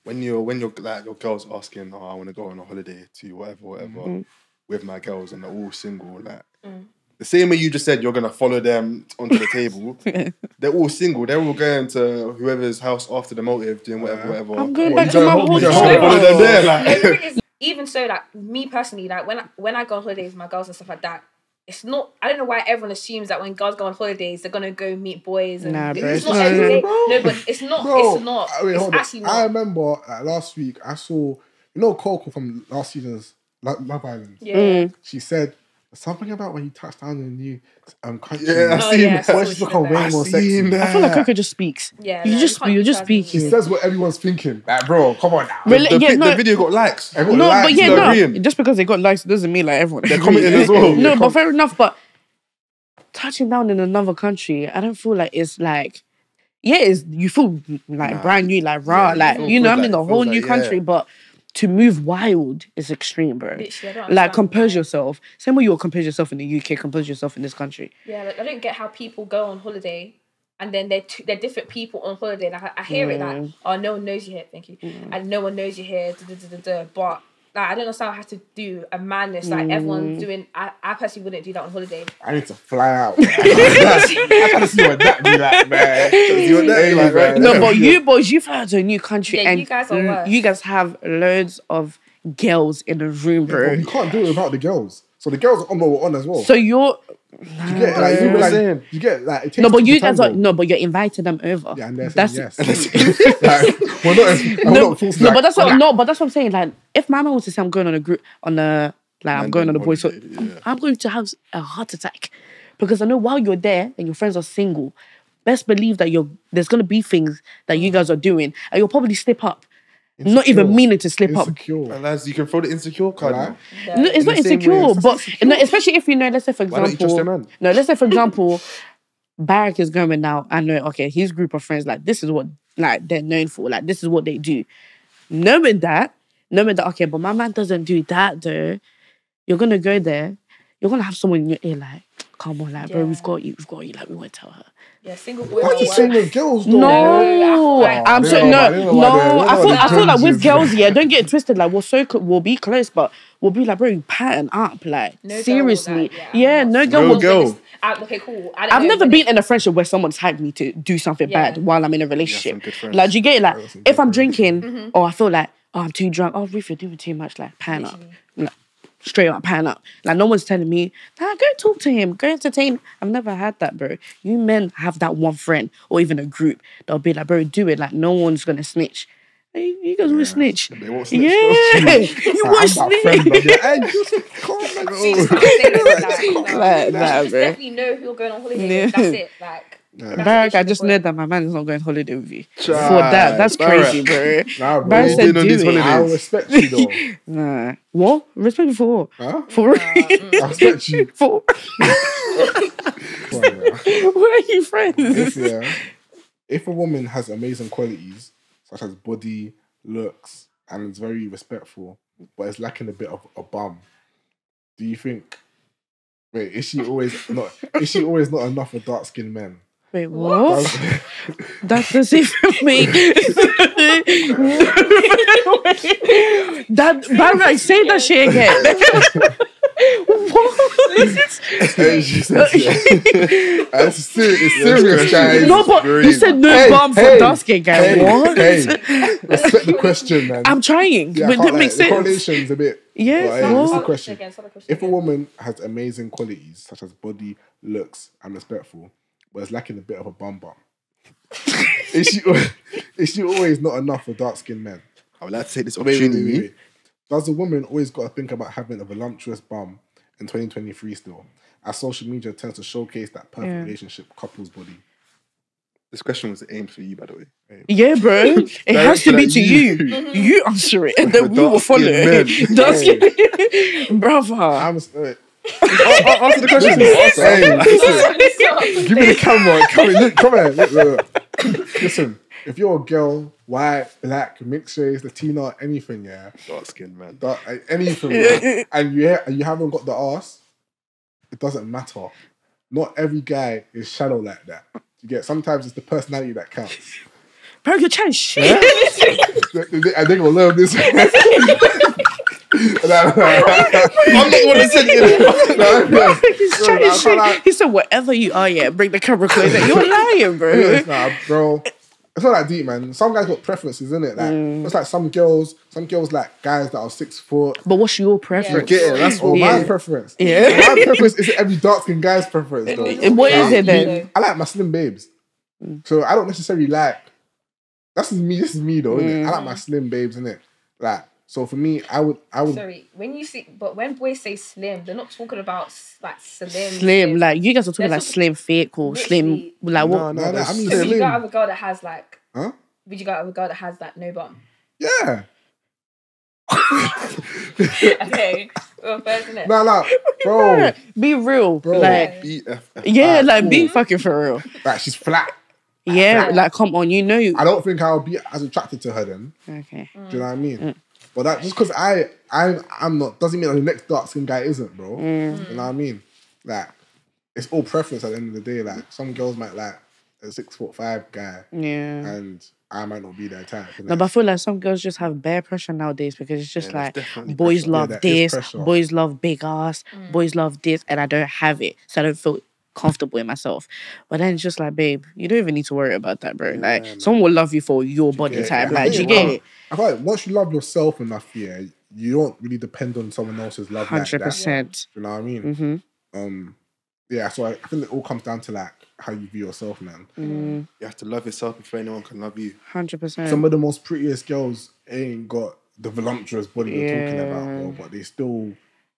when you're when you're like your girls asking, oh, I want to go on a holiday to whatever, whatever,
Mm.
with my girls, and they're all single. Like the same way you just said, you're gonna follow them onto the table. they're all single. They're all going to whoever's house after the motive, doing whatever, whatever.
I'm going back to my
home?
whole
You going
Just
home?
follow them there, like.
the thing is, even so, like me personally, like when I, when I go on holidays, with my girls and stuff like that. It's not. I don't know why everyone assumes that when girls go on holidays, they're gonna go meet boys. And
Nah, bro,
not
it's not.
every day. No, but it's not.
Bro,
it's not.
I mean,
it's
hold on.
actually
I remember like, last week I saw you know Coco from last season's Lo- Love Island.
Yeah.
Mm.
She said something about when you touched down in a new um country.
Yeah, I've
Oh,
seen
yeah,
that.
so
Boys
she
just
did
become way
I've
more sexy.
that.
I feel like Coco just speaks.
Yeah,
you
no,
just
can't
you're just
that
He
says what everyone's thinking. Like, bro, come on now.
Really?
The,
yeah,
vi-
no,
the video got likes.
Everyone
no,
likes
but yeah,
it.
no.
agreeing.
Just because they got likes, doesn't mean like everyone.
They're commenting as well.
no, but fair enough. But touching down in another country, I don't feel like it's like. Yeah, it's, you feel like
Nah.
brand new, like raw,
Yeah,
like
feels
you know,
good,
I'm in a whole new
like,
country,
yeah.
but to move wild is extreme, bro.
Literally, I don't
Like compose yourself. Same way you will compose yourself in the UK, compose yourself in this country.
Yeah, like I don't get how people go on holiday and then they're two, they're different people on holiday. Like I, I hear it like, mm. oh, no one knows you here. Thank you. Mm. And no one knows you here. Da, da, da, da, da. But like, I don't understand how to do a madness like everyone's mm. doing. I, I personally wouldn't do that on holiday.
I need to fly out. I gotta see what that be like, man.
See what that be like, right?
No, but you boys, you fly out to a new country
Yeah,
and
you guys are mm, worse.
you guys have loads of girls in the room,
Bro,
bro.
you can't do it without the girls. So the girls are on what we're on as well.
So you're
you get like, you,
what
like,
saying.
you get like
no, but you guys are no, but you're inviting them over.
Yeah, and they're
that's
saying yes. like, we're not. We're
no,
not forced
no,
like,
but that's what no, but that's what I'm saying. Like, if my man was to say I'm going on a group on a like I'm going on a
going
boys, so
yeah.
I'm going to have a heart attack because I know while you're there and your friends are single, best believe that you're there's gonna be things that you guys are doing and you'll probably slip up, not even meaning to slip up.
insecure.
And lads, you can throw the insecure card
Right.
Yeah.
No, it's
In
not
the same way,
insecure,
it's
but no, especially if you know, let's say for
Why don't you trust
example,
your man?
no, let's say for example, Barak is going now. I know, okay, his group of friends, like this is what like they're known for, like this is what they do. Knowing that, knowing that, okay, but my man doesn't do that though. You're gonna go there, you're gonna have someone in your ear like, come on, like, bro, we've got you, we've got you, like we won't tell her.
Yeah, single boy.
What are you
work.
saying with girls though?
No,
I-
I'm
I
so
don't
no,
about- I
no.
I don't
I
know
feel,
about
I feel like with girls, yeah, don't get it twisted. Like we're so cl- we'll be close, but we'll be like, bro, you pattern up, like
No
seriously,
like,
yeah,
yeah,
no girl
No
will.
girl.
I, okay, cool. I
I've never been in a friendship where someone's hyped me to do something
Yeah.
bad while I'm in a relationship.
good.
Like, do you get it? Like,
Yeah, some good
if I'm
friends.
drinking
Mm-hmm.
or I feel like, oh, I'm too drunk. Oh, Ruth, you're doing too much. Like, pan up. Like, straight up, pan up. Like, no one's telling me, nah, go talk to him, go entertain. I've never had that, bro. You men have that one friend or even a group that'll be like, bro, do it. Like, no one's gonna snitch. Hey, you guys will snitch.
They won't snitch,
Yeah, you
I'm
will
that
snitch.
friend, bro. Yeah, hey, just calm down,
See,
bro.
it's not the same as that, no.
Like, nah, bro.
definitely know who you're going on holiday
Yeah.
with. That's it. Like, that's
Barak, I just
the
know that my man is not going on holiday with you.
Child,
For that, that's
Barak.
crazy, bro.
Nah, bro.
Barak
you
said
on
do
these
it.
I respect you though.
Nah. What? Respect me for what?
Huh?
For real? Mm.
I respect you.
for
Come on, yeah.
where are you friends?
if yeah, if a woman has amazing qualities such as body, looks, and is very respectful, but is lacking a bit of a bum, do you think? Wait, is she always not? Is she always not enough for dark skinned men?
Wait, what?
That's-
That doesn't even make that Barak, say that shit again. what?
Hey, she said, yeah. It's serious, it's serious, guys.
no, but you said no
Hey,
bomb for
hey,
dark skin guy.
Hey,
what?
hey, respect the question, man.
I'm trying,
yeah, I
but
can't
that
lie.
makes
The
sense.
correlation's a bit.
Yeah,
but, hey,
what?
it's a
Start the
question.
again, question
If a woman has amazing qualities such as body, looks, and respectful, but is lacking a bit of a bum bum, is she is she always not enough for dark skinned men?
I would like to take this
Wait, wait, wait,
opportunity.
wait, wait. Does a woman always got to think about having a voluptuous bum in 2023 still? As social media tends to showcase that perfect
Yeah.
relationship couple's body.
This question was aimed for you, by the way.
Yeah, bro. It has to be
Directed
to
at
you.
you.
You answer it, and then we will follow
dark-skinned
it.
men.
Dark-skinned- Brother.
I'm wait.
Answer the question.
Hey, listen,
Give
give me the camera. Come here, look, come here. Look, look, look. Listen, if you're a girl, white, black, mixed race, Latina, anything, yeah,
Dark skinned man.
dark, anything, yeah, and you ha- and you haven't got the ass, it doesn't matter. Not every guy is shallow like that. You get sometimes it's the personality that counts.
Bro, you're trying shit.
They- they- And they're gonna learn this.
I'm not one that said it.
He's trying
I
shit. He said, whatever you are, yeah, bring the camera closer. You're lying, bro.
nah, bro. It's not that deep, man. Some guys got preferences, isn't it? Like
Mm.
it's like some girls, some girls like guys that are six foot.
But what's your preference?
Get it? That's
all
what.
my preference.
Yeah.
my preference is every dark skinned guy's preference, though.
What is it then?
I like my slim babes, so I don't necessarily like. That's me. This is me, though. innit? I like my slim babes, innit? Like, so for me, I would, I would.
Sorry, when you see, but when boys say slim, they're not talking about like slim.
Slim, like you guys are talking
They're
like
talking-
slim thick or slim,
Literally.
like what?
No, no,
No, no, I mean
So would you
slim.
go out with a girl that has like?
Huh?
Would you go out with a girl that has like no bum?
Yeah.
Okay, well, first, isn't it?
No, no, bro.
Be real,
Bro.
like
BFF.
yeah, like be fucking for real.
Like she's flat.
Yeah, like come on, you know.
I don't think I'll be as attracted to her then.
Okay, mm.
Do you know what I mean? Mm. But that just because I I I'm not doesn't mean that the next dark skin guy isn't, bro. Mm. You know what I mean? Like it's all preference at the end of the day. Like some girls might like a six foot five guy,
yeah.
and I might not be that type.
No, but I feel like some girls just have bare pressure nowadays because it's just
Yeah,
like boys
pressure.
love
Yeah,
this, boys love big ass, mm. boys love this, and I don't have it, so I don't feel comfortable in myself. But then it's just like, babe, you don't even need to worry about that, bro. like someone will love you for your body
Yeah,
type. Like, do you
think,
get it?
I feel like once you love yourself enough, yeah, you don't really depend on someone else's love. like
Hundred
that.
percent.
You know what I mean?
Mm-hmm.
Um, yeah. So I, I think it all comes down to like how you view yourself, man.
Mm.
You have to love yourself before anyone can love you.
Hundred percent.
Some of the most prettiest girls ain't got the voluptuous body you're talking about, bro, but they still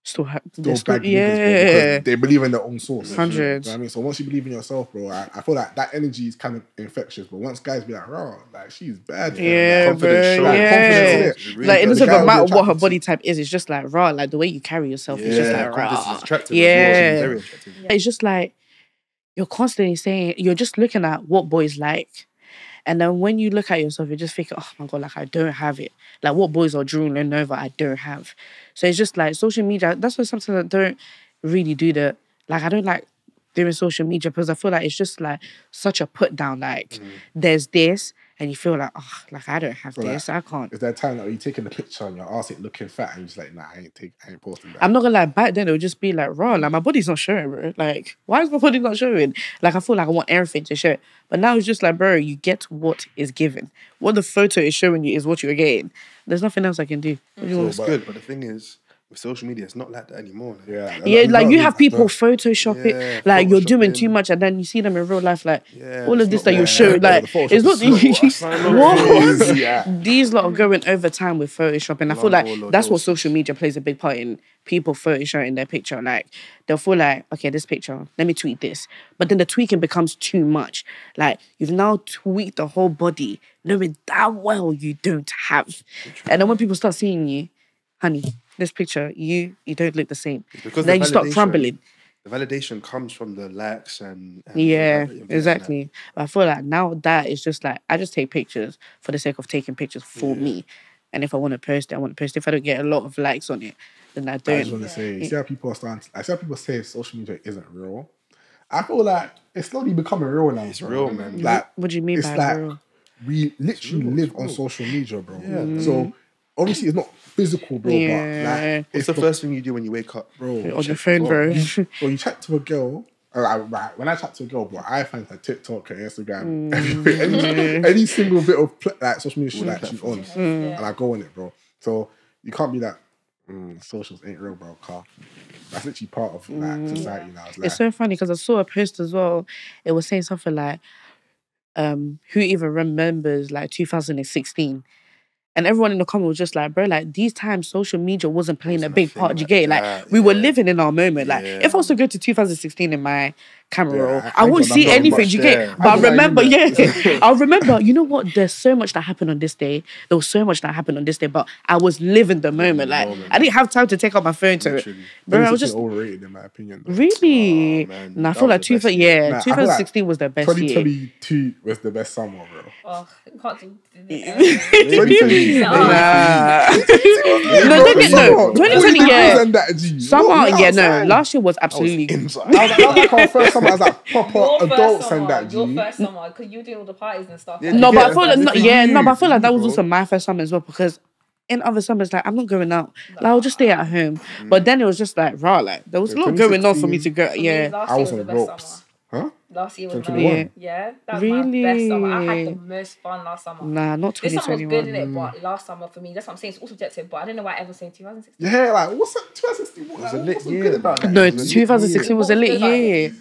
Still, ha-
still
they're still,
bag niggas, bro,
yeah.
because they believe in their own source.
Hundred.
You know what I mean? So once you believe in yourself, bro, I, I feel like that energy is kind of infectious. But once guys be like, "Raw, like she's bad," fam,"
Yeah,
like,
bro.
confidence
like,
yeah.
confidence in it.
Really
like it
does.
doesn't even matter what her body type is. It's just like raw, like the way you carry yourself. yeah. It's just like raw.
is attractive.
Yeah.
Well. She's.
It's just like you're constantly saying you're just looking at what boys like. And then when you look at yourself, you're just thinking, oh my God, like I don't have it. Like what boys are drooling over, I don't have. So it's just like social media, that's why sometimes I don't really do the, like I don't like doing social media because I feel like it's just like such a put down. Like
Mm.
there's this, and you feel like, oh, like I don't have
like,
this. I can't.
Is there a time that you taking the picture and your ass it looking fat and you're just like, nah, I ain't take, I ain't posting that.
I'm not gonna lie, back then it would just be like, raw, like my body's not showing, bro. Like, why is my body not showing? Like, I feel like I want everything to show. But now it's just like, bro, you get what is given. What the photo is showing you is what you're getting. There's nothing else I can do. What do you
So
want?
it's good, but the thing is, with social media, it's not like that anymore. like.
yeah,
Yeah, like
don't
you have people
don't-
Photoshop it,
Yeah,
like you're doing too much, and then you see them in real life, like
Yeah,
all of this that you're showing, like it's not.
is so-
what? These lot are going over time with Photoshop, and I feel like that's what social media plays a big part in. People photoshopping their picture, like they'll feel like, okay, this picture, let me tweet this, but then the tweaking becomes too much. Like you've now tweaked the whole body, knowing damn well you don't have, and then when people start seeing you, honey, this picture, you you don't look the same.
because
then
the
you start
validation-
crumbling.
The validation comes from the likes and, and
Yeah, exactly. But I feel like now that is just like I just take pictures for the sake of taking pictures for me. And if I want to post it, I want to post it. If I don't get a lot of likes on it, then I
I
don't.
I just want to say, see how people are starting. To, I see how people say social media isn't real. I feel like it's slowly becoming real now.
It's
bro.
real, man.
Like
what do you mean
it's
by
like
real?
we literally
real,
live on social media, bro.
Yeah.
So obviously it's not physical, bro. But
Yeah.
like
What's
it's
the
the
first thing you do when you wake up?
bro
On your phone, bro.
You, well, you chat to a girl. uh, like, right, when I chat to a girl, bro, I find her TikTok, her Instagram,
Mm.
everything, any, any single bit of like social media shit like she's on,
Mm.
and I go on it, bro. So you can't be that mm, socials ain't real, bro. Car. That's literally part of like society now. It's like,
Mm. It's so funny because I saw a post as well. It was saying something like, um, "Who even remembers like 2016?" And everyone in the comment was just like, "Bro, like these times, social media wasn't playing a big part. Do you get it? Like we were living in our moment. Like
Yeah.
if I was to go to 2016 in my camera
Yeah,
roll,
I-
I,
I
won't see anything. you get?
there.
it? But I
I
remember, yeah, I remember. You know what? There's so much that happened on this day. There was so much that happened on this day, but I was living the moment. Like
moment.
I didn't have time to take out my phone to.
Literally.
Bro, I was
2016
just
overrated in my opinion. though.
Really?
Oh, man.
Nah, I feel like
the
two,
best
yeah,
year. Nah, I feel like
2016 was the best year.
2022 was the best summer, bro.
Oh, you can't do.
Nah. no,
Bro,
don't get, no. 2020, yeah.
and that, G.
Summer, yeah, no. Last year was absolutely.
inside.
I was, like our first summer as like proper
Your
adults
first
and
summer,
that, G.
your first summer, because you were doing all the parties and stuff.
Yeah,
like
No, but I feel like, no,
That's
yeah, no, but I feel like that was
bro.
also my first summer as well because in other summers, like I'm not going out. Like I'll just stay at ah. home. Mm. But then it was just like raw, like there was a lot going on for me to go. Yeah,
I was
was
on
the
ropes. Huh?
Last year was my
2021?
yeah, that was my best summer. I had the most fun last summer.
nah, not
This summer was good in
2021.
it, but last summer for me, that's what I'm saying. It's also subjective, but I don't know why everyone's saying 2016.
Yeah, like what's that? 2016? What,
was a
like,
lit
what's
year,
good about that?
No,
It was a lit
2016 was a lit
good about
year.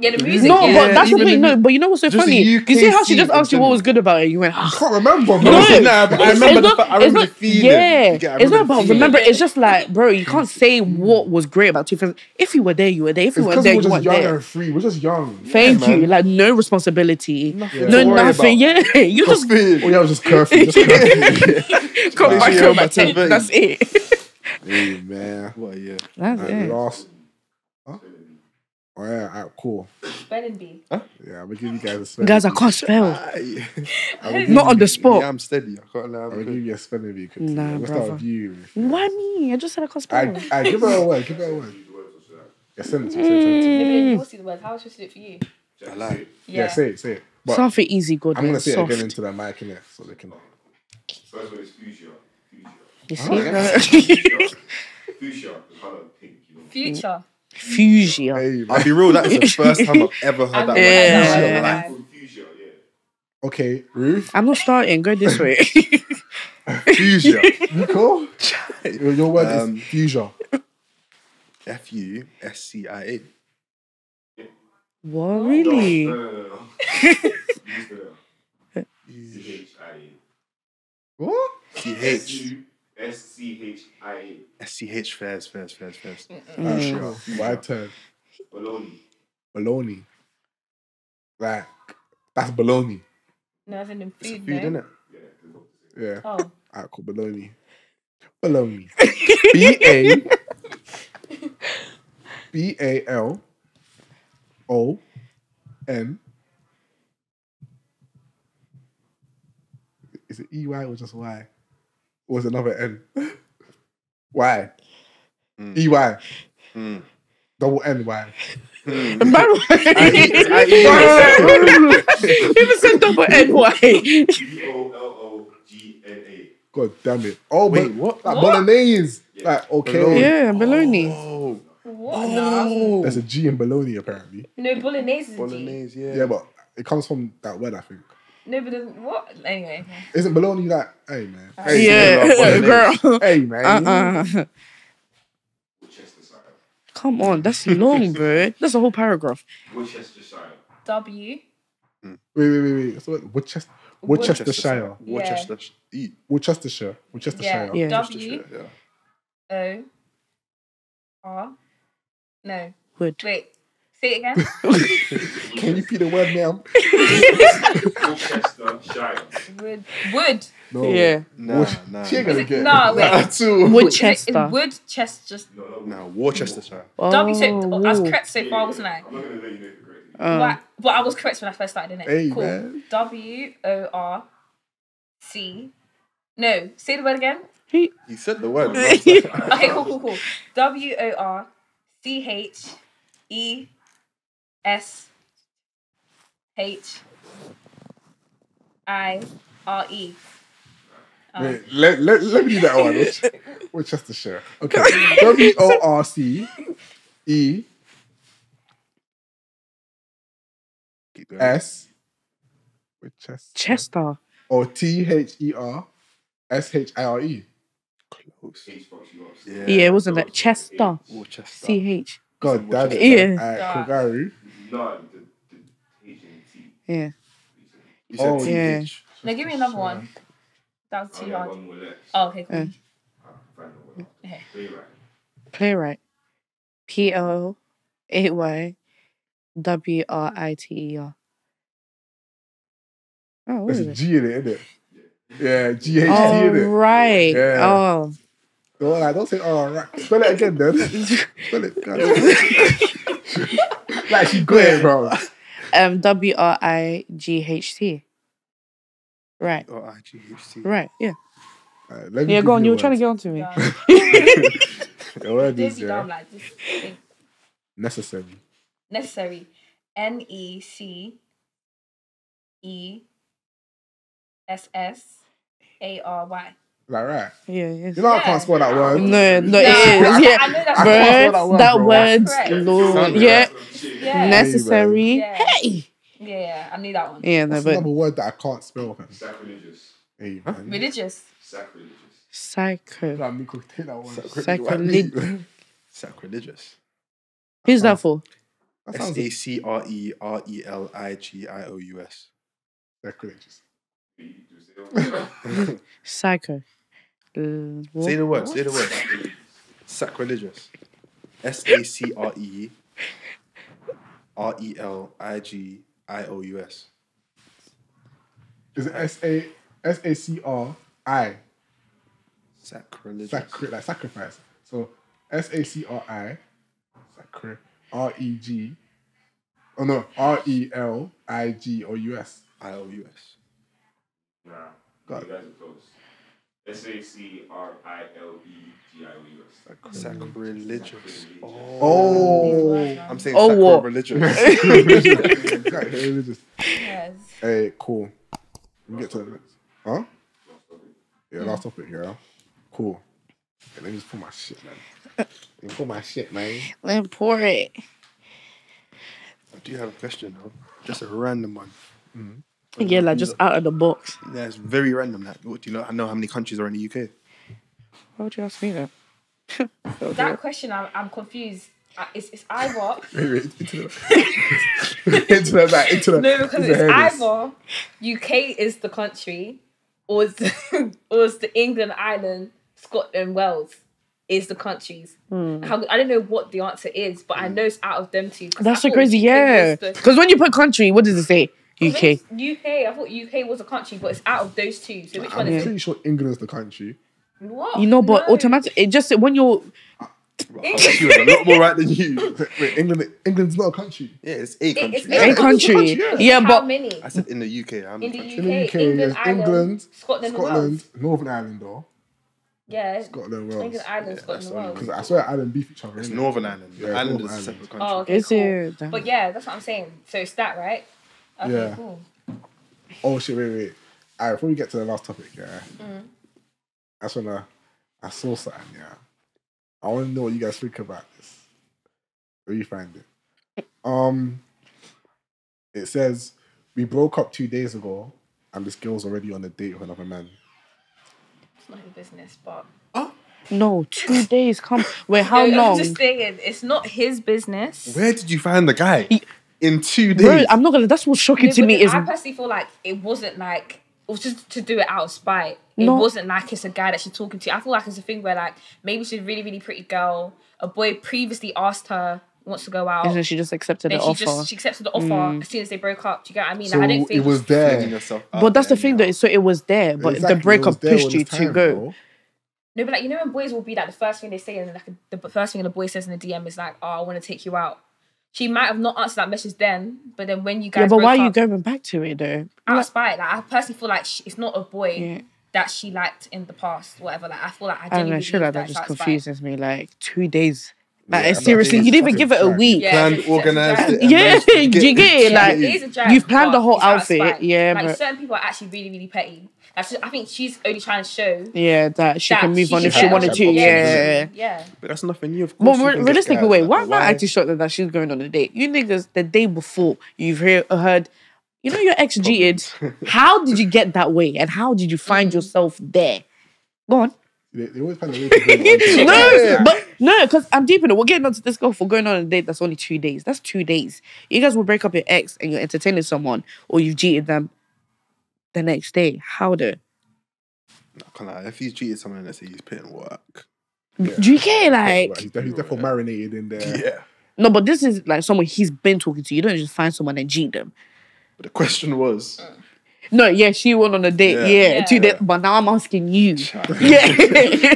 Yeah, the music.
No,
yeah.
but that's the
even
thing. No, but you know what's so
just
funny? You
UK
see how she just asked you what was good about it? You went.
I can't remember, bro.
No,
Nah, but I remember the
not-
fa- I
it's
remember
not-
the feeling.
Yeah,
You get-
it's not about remember. It's just like, bro, you can't mm. say what was great about 2000. If you were there, you were there. If you
It's
weren't
because
there,
we're
you
just
weren't
young and free. We're just young.
Thank
Yeah,
you. Like no responsibility,
Nothing
no nothing.
about.
Yeah, you just
Nothing.
Oh yeah, it was just curfew. Just curfew.
come back
sure
home
you're
at 10.
back
That's it.
hey man.
What a year.
That's it.
last. Huh? Oh yeah, alright, cool.
Spelling bee.
Yeah, I'm gonna give you guys a spelling.
Guys, I can't spell.
Aye.
Not on the spot.
Yeah, I'm steady. I can't lie.
I'm
I'm
gonna give you a spelling bee. quickly.
Nah,
Let's start
brother.
with you.
Why me? I just said I can't spell.
I, I give her a word. Give her a word. Yeah, send it to me. Send it to me.
No, but you'll see the words. How was I supposed to do it for you?
I lie.
Yeah, say it. Say it. But
Something easy, good.
I'm gonna
man,
say it
soft.
again into the mic in it so they can.
First one is fuchsia.
You see,
Fuchsia. Fuchsia, the colour of pink, you know.
Future.
fuchsia.
Hey.
I'll be real. That is the first time I've ever heard that.
I've
word.
Yeah.
never heard
Yeah.
that
It's
word.
called fuchsia, yeah.
Okay, Ruth.
I'm not starting. Go this way.
Fuchsia.
You cool? your, your word
Um,
is fusion.
F U S C I A.
what really?
No, no, no, no. You just spell it out. C-H-I-A.
What?
C H
S-C-H-I-A.
S C H fairs fairs fairs fairs.
Ah, sure. My turn.
Baloney.
Baloney. Like that's baloney.
No, as in
It's a
food,
food,
no?
innit?
Yeah.
Oh.
Alright, cool. Baloney. Baloney. B A B A L O N. Is it E Y or just Y? Or was it another N? Y.
Mm.
E Y.
Mm.
Double N Y.
Man,
I
even said double N Y.
B O L O G N A.
God damn it. Oh,
Wait,
but
what?
Like
What?
bolognese. Like, okay.
Bologna.
Yeah, baloney.
Oh,
What?
Oh.
There's a G in bologna, apparently.
No, bolognese is G.
Bolognese, yeah.
Yeah, but it comes from that word, I think.
No, but there's- what? Anyway.
Isn't bologna like, hey, man. Hey,
Yeah,
bolognese.
girl.
Hey, man.
Uh-uh.
Worcestershire.
Come on, that's long, bro. That's a whole paragraph.
Worcestershire.
W. Mm.
Wait, wait, wait, wait. So, what? Worcester, Worcestershire.
Worcester. E.
Worcestershire. Worcestershire.
Yeah.
W.
Yeah.
O. R. No.
Wood.
Wait. Say it again.
Can you repeat the word, ma'am?
Worcestershire.
Wood. Wood.
No.
Yeah.
Nah,
Worc-
nah.
She ain't gonna get
No, wait.
Nah, too.
Woodchester.
Wood. Chest. Just.
No, no,
Nah, Worcestershire.
W. So,
Oh,
I was correct so far, wasn't I?
I'm not gonna let you know if you're.
Um,
But, but I was correct when I first started, didn't it?
Hey,
cool.
man.
W O R C. No, say the word again.
You said the word.
Okay, cool, cool, cool. W O R C H E S H I R E.
Wait, let, let, let me do that one. Worc- Worcestershire. Okay. W O R C E S
Keep going.
S Worcester
Chester.
or T H E R S H I R E.
Close.
H box you up.
Yeah.
Yeah, it wasn't that Chester.
Worcester.
C H.
God damn it.
Yeah.
man. Alright, cool, Gary.
No, the, the H and T.
Yeah.
You said
Oh,
yeah.
TH.
now give me another one. That was
I
too
got
hard.
one more left.
Oh, okay, cool.
Uh.
Find the one.
Okay.
Playwright.
Playwright. P O A Y W R I T E R. Oh, what
There's
is
a
it?
G in it, isn't it? Yeah, G H T
Oh,
in it.
right.
Yeah.
Oh.
Don't, like, don't say, oh, right. Spell it again, then. Spell it. God. like, she got it, bro.
Um, W R I G H T. Right.
Oh, I-G-H-T.
Right. Yeah.
Alright, let me
Yeah, go on. You
a
were trying to
word.
get onto me.
Yeah.
The word is yeah,
dumb, like
necessary.
necessary. N E C E S S A R Y.
Like, right.
Yeah. yeah.
You know I
Yeah.
can't spell that word.
No, no,
Nah,
it is. Yeah.
I know that's
I
Bro,
can't spell that word,
that
bro.
word's
That's.
Lord. Yeah.
Yeah.
Necessary.
Yeah.
Hey.
Yeah, yeah, I need that one.
Yeah, no,
That's
but
another word that I can't spell. Man.
Sacrilegious.
Hey, man.
Religious.
Sacrilegious.
psycho.
Nah, me could take that one.
Sacrilege.
Sacrilegious.
Who's that um, for?
That
S
sounds
A C R E R E L I G I O U S.
sacrilegious.
You do say it.
Psycho. Uh, what?
Say the word. Say the word. Sacrilegious. S A C R E R E L I G I O U S.
Is it S A S A C R I?
Sacrilegious.
Sacri- like sacrifice. So S A C R I, sacri- R E G. Oh no, R E L I G O U S.
I O U S.
Nah.
God.
You guys are close. S A C R I L E G I O U S.
Sacrilegious.
Oh.
I'm saying
Oh, what?
sacrilegious.
Sacrilegious.
Yes.
Hey, cool. We get to the next. Huh? Yeah, last topic, yeah. Cool. Okay, let me just put my shit, man. Let me put my shit, man.
Let me pour it.
I do have a question though. Just a random one. Mm-hmm.
Yeah, like just out of the box.
Yeah, it's very random. Like, what do you know? I know how many countries are in the UK.
Why would you ask me that?
That question, I'm, I'm confused. Uh, It's, it's either
Wait, wait, into the, into the back, into the.
no, because it's
the headers.
either UK is the country, or it's the, or it's the England, Ireland, Scotland, Wales is the countries. How, I don't know what the answer is, but I know it's out of them two. 'cause I
That's so crazy.
UK
Yeah. Because when you put country, what does it say? UK.
UK. I thought UK was a country, but it's out of those two. So which one is?
I'm
is it?
pretty sure England is the country.
What?
You know, but
No.
automatic. It just when you're
Bro, I bet you a lot more right than you.
Wait, England, England's not a country.
Yeah, it's a country.
it's
a country.
yeah.
Yeah,
How
but
many?
I said in the UK. How
In the? UK,
In the UK,
England,
there's
Ireland,
England,
Scotland,
Scotland, Northern Ireland, though.
Yeah.
Scotland,
England,
Wales.
Ireland,
Yeah,
Scotland,
that's
Wales.
Because I swear Ireland beef each other.
It's? Northern Ireland.
Yeah,
Ireland
Northern
is a separate country.
Oh, okay,
Is
cool.
it?
But yeah, that's what I'm saying. So it's that, right? Okay,
Yeah.
cool.
Oh shit! Wait, wait. All right, before we get to the last topic, yeah,
Mm.
I just wanna. I saw something. Yeah, I want to know what you guys think about this. Where you find it? Um, it says we broke up two days ago, and this girl's already on a date with another man.
It's not his business, but Oh.
No, two days. Come. Wait, how
No,
long?
I'm just saying, it's not his business.
Where did you find the guy?
He-
In two days.
Bro, I'm not gonna. That's what's shocking
No,
to me. Is
I personally feel like it wasn't like it was just to do it out of spite. It
No.
wasn't like it's a guy that she's talking to. I feel like it's a thing where like maybe she's a really really pretty girl. A boy previously asked her wants to go out.
isn't she just accepted
then
the
she
offer?
just she accepted the offer mm. as soon as they broke up. Do you get what I mean?
So
like, I don't think
it was
Flinging
there.
yourself
but that's the
there
thing,
now.
though. So it was there, but
Exactly,
the
it
breakup pushed you
this
to go.
bro.
No, but like you know when boys will be like the first thing they say and like the first thing the boy says in the DM is like, "Oh, I want to take you out." She might have not answered that message then, but then when you guys
Yeah, but
broke
why are you going back to it though?
out of spite, like I personally feel like she, it's not a boy
Yeah.
that she liked in the past, whatever. Like I feel like I
I don't know.
genuinely
Shit
believe
like
that
that just
out spite.
confuses me. Like two days. Like
Yeah,
seriously, you
is
didn't even give it a week.
Yeah,
Planned,
it's- it's a
organised
drag.
it.
Yeah,
managed
you get it?
Yeah,
Like,
it is a drag,
you've planned the whole
it's out
outfit, yeah,
like
but-
certain people are actually really, really petty. Like, she- I think she's only trying to show
Yeah, that she
that
can move on if she
get
wanted to. Yeah.
yeah.
But that's nothing new. Of course,
Well,
you
re-
can get
realistically,
guys
wait, why am I actually shocked that she's going on a date? You niggas, the day before, you've heard, heard you know, your ex cheated. how did you get that way? And how did you find mm. yourself there? Go on.
They, they always find a way to bring
no, but no, because I'm deep in it. We're getting onto this girl for going on a date that's only two days. That's two days. You guys will break up your ex and you're entertaining someone or you've cheated them the next day. How the
I can't lie. If he's cheated someone, let's say he's putting work.
do you care? Like
he's, def- he's definitely marinated in there.
Yeah.
no, but this is like someone he's been talking to. You don't just find someone and cheat them.
But the question was,
No, yeah, she went on a date.
Yeah.
Yeah,
Yeah.
two days. But now I'm asking you.
Child.
Yeah,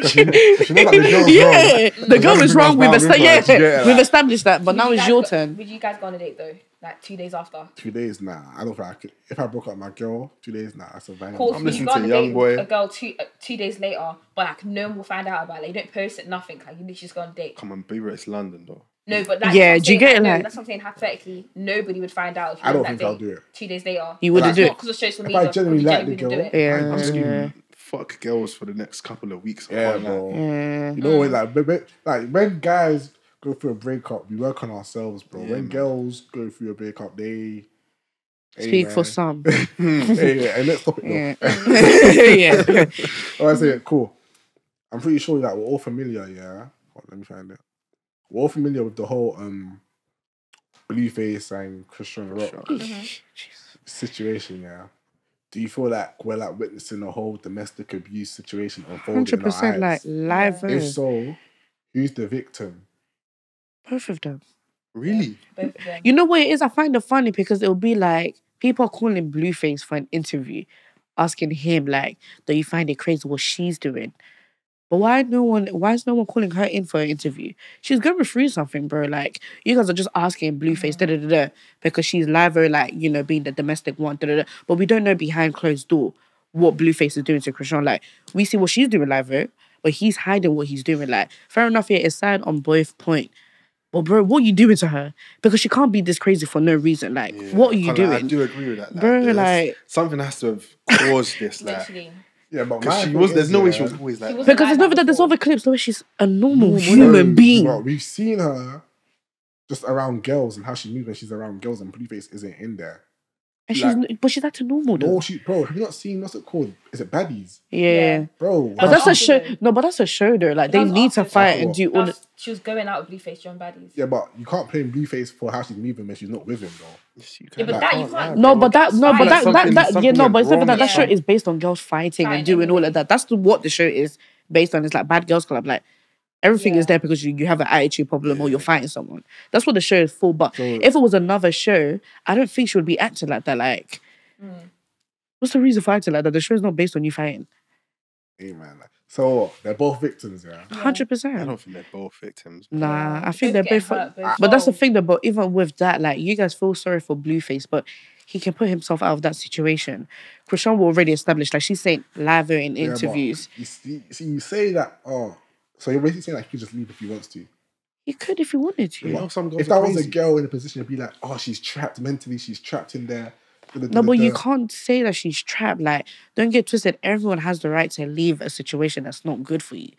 she knows that the girl's
yeah, the girl is wrong. We've esta-
wrong
yeah,
with yeah,
we've established that. But
Would
now it's
guys
your turn.
Would you guys go on a date though? Like two days after?
Two days, nah. I don't think I could. If I broke up with my girl, two days, nah. That's a violent.
Cool.
I'm
would
listening to
a date
Young Boy.
a girl two uh, two days later, but like no one will find out about it. Like, you don't post it, nothing. Like you literally just go on a date.
come on, be baby, it's London though.
No, but like,
Yeah,
that's what
do you
saying,
get it,
no, that's what I'm saying. Hypothetically, nobody would find out. If you
I don't
went
think
that
I'll
date
do it.
Two days later.
You wouldn't
Like,
do it.
because of social
If
media.
I genuinely like the
wouldn't
girl.
Yeah.
I'm just
Yeah.
fuck girls for the next couple of weeks.
Yeah,
can't
bro.
Yeah.
You know, when, like, but, but, like when guys go through a breakup, we work on ourselves, bro.
Yeah,
when
man.
girls go through a breakup, they Hey,
Speak for some.
hey, hey, let's stop it.
Yeah. yeah.
Oh, I say cool. I'm pretty sure that we're all familiar. Yeah, on, let me find it. We're all familiar with the whole um Blueface and Chrisean Rock situation. Yeah. Do you feel like we're like witnessing a whole domestic abuse situation unfold
Hundred percent, like live.
If so, who's the victim?
Both of them.
Really?
Both of them.
You know what it is? I find it funny because it'll be like people are calling Blueface for an interview, asking him like, "Do you find it crazy what she's doing?" But why no one? Why is no one calling her in for an interview? She's going through something, bro. Like you guys are just asking Blueface, da da da da, because she's live, like you know, being the domestic one, da da da. But we don't know behind closed door what Blueface is doing to Chrisean. Like we see what she's doing live, but he's hiding what he's doing. Like fair enough, yeah, it's sad on both point. But bro, what you doing to her? Because she can't be this crazy for no reason. Like,
Yeah,
what are you
can't lie, I
doing?
do agree with that.
Bro, like-
something has to have caused this. Like,
Literally.
Yeah, but
she was. There's
is,
no way she was always like. That.
was-
Because there's
like
no
that
that there's
before.
other clips where she's a normal
bro,
human being.
Bro, we've seen her just around girls and how she moves when she's around girls, and Blueface isn't in there.
And she's
like-
but she's acting normal though.
No, she, bro, have you not seen what's it called? Is it Baddies?
yeah.
Yeah.
Bro,
But that's a
after
show.
though.
No, but that's a show though. Like they need to fight and do all. The,
she was going out with Blueface, John Baddies.
Yeah, but you can't blame Blueface for how she's moving when she's not with him, though.
Yes,
Yeah,
can.
but
Like,
that you can't.
no, but that no, but that that,
Something-
that yeah, no, but it's not that that show is based on girls fighting and doing all of that. That's what the show is based on. It's like Bad Girls Club. Like everything is there because you, you have an attitude problem or you're fighting someone. That's what the show is for. But
So-
if it was another show, I don't think she would be acting like that. Like,
Mm.
what's the reason for acting like that? The show is not based on you fighting.
Hey, man. like- So they're both victims, yeah.
Hundred
I
percent.
I don't think they're both victims.
Nah, I think they're both.
hurt, both
But that's the thing though. But even with that, like you guys feel sorry for Blueface, but he can put himself out of that situation. Chrisean will already established, like she's saying live in
Yeah,
interviews.
You see, see, you say that. Oh, so you're basically saying like he could just leave if he wants to.
he could if he wanted to.
You know, some girls
If
are
that was a girl in a position to be like, oh, she's trapped mentally, she's trapped in there.
No, but you can't say that she's trapped. Like, don't get twisted. Everyone has the right to leave a situation that's not good for you.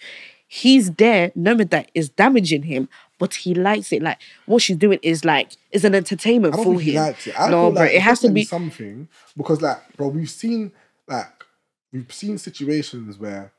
He's there, knowing that is damaging him, but he likes it. Like, what she's doing is like is an entertainment for
think he
him.
likes it. I
no,
feel
bro,
like
it has to be.
something because, like, bro, we've seen like we've seen situations where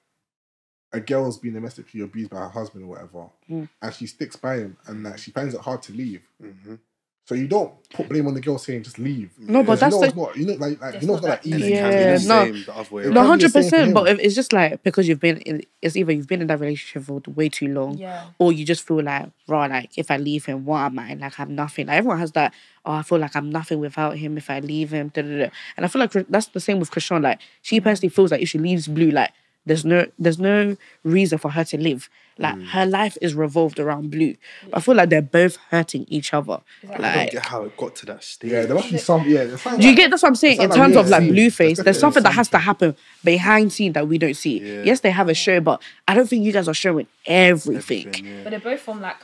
a girl's been domestically abused by her husband or whatever,
Mm.
and she sticks by him, and like she finds it hard to leave.
Mhm.
So you don't put blame on the girl saying just leave.
No, but that's
you know
the-
it's not. You know, like, like you know, it's
not
not that
that
easy.
Yeah,
can be the
no.
same the other way
It
No,
can
around.
be the
hundred
same for
percent. But if it's just like because you've been in, it's either you've been in that relationship for way too long,
Yeah.
or you just feel like, raw, like if I leave him, what am I? Like I'm nothing. Like everyone has that. Oh, I feel like I'm nothing without him if I leave him. Da, da, da. And I feel like that's the same with Chrisean. Like she personally feels like if she leaves Blue, like there's no there's no reason for her to live. Like
Mm.
her life is revolved around Blue. But I feel like they're both hurting each other.
like I don't
Like
get how it got to that stage.
Yeah, there must be some. Yeah, there's something
do you get that's what I'm saying? In
sounds like
terms
we
of like
ain't seen.
Blueface,
There's
there's something that has to happen behind scene that we don't see.
Yeah.
Yes, they have a show, but I don't think you guys are showing everything.
Everything, yeah.
But they're both from like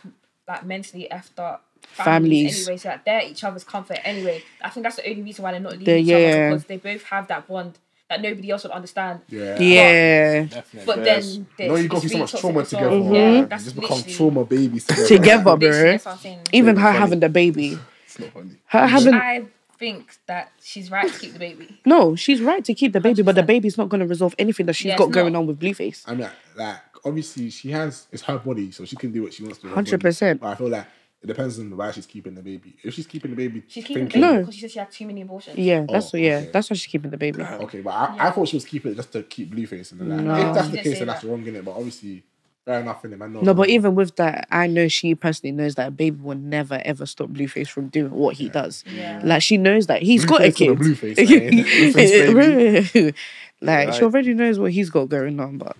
like mentally effed up
Families.
families, anyway. So like they're each other's comfort anyway. I think that's the only reason why they're not leaving
The-
each
yeah.
other because they both have that bond that nobody else would understand.
Yeah.
Yeah,
But
Yes.
then
You know, you go through so much trauma
as well.
together.
Mhm.
Yeah,
You
that's
just become trauma babies together.
Together, bro.
that's what I'm
even her
funny.
having the baby,
It's not funny.
her
Which
having
I think that she's right to keep the baby.
no, she's right to keep the baby, but the baby's not going to resolve anything that she's
Yeah,
got
it's
going
not.
on with Blueface.
I mean, like obviously she has it's her body, so she can do what she wants to. with
100%.
But I feel like it depends on why she's keeping the baby. If she's keeping the baby,
She's keeping the
thinking,
baby
No.
because she said she had too many abortions.
Yeah, that's
Oh,
yeah,
okay.
that's why she's keeping the baby.
Okay, but I, I thought she was keeping it just to keep Blueface in the line.
No.
If that's
She
the case,
say
then that's
that.
wrong in it. But obviously, fair enough in it. Man,
No, but even with that, I know she personally knows that a baby will never ever stop Blueface from doing what he does.
Yeah.
Like she knows that he's got a kid.
on Blueface, man. Blueface baby.
like she
Right.
already knows what he's got going on, but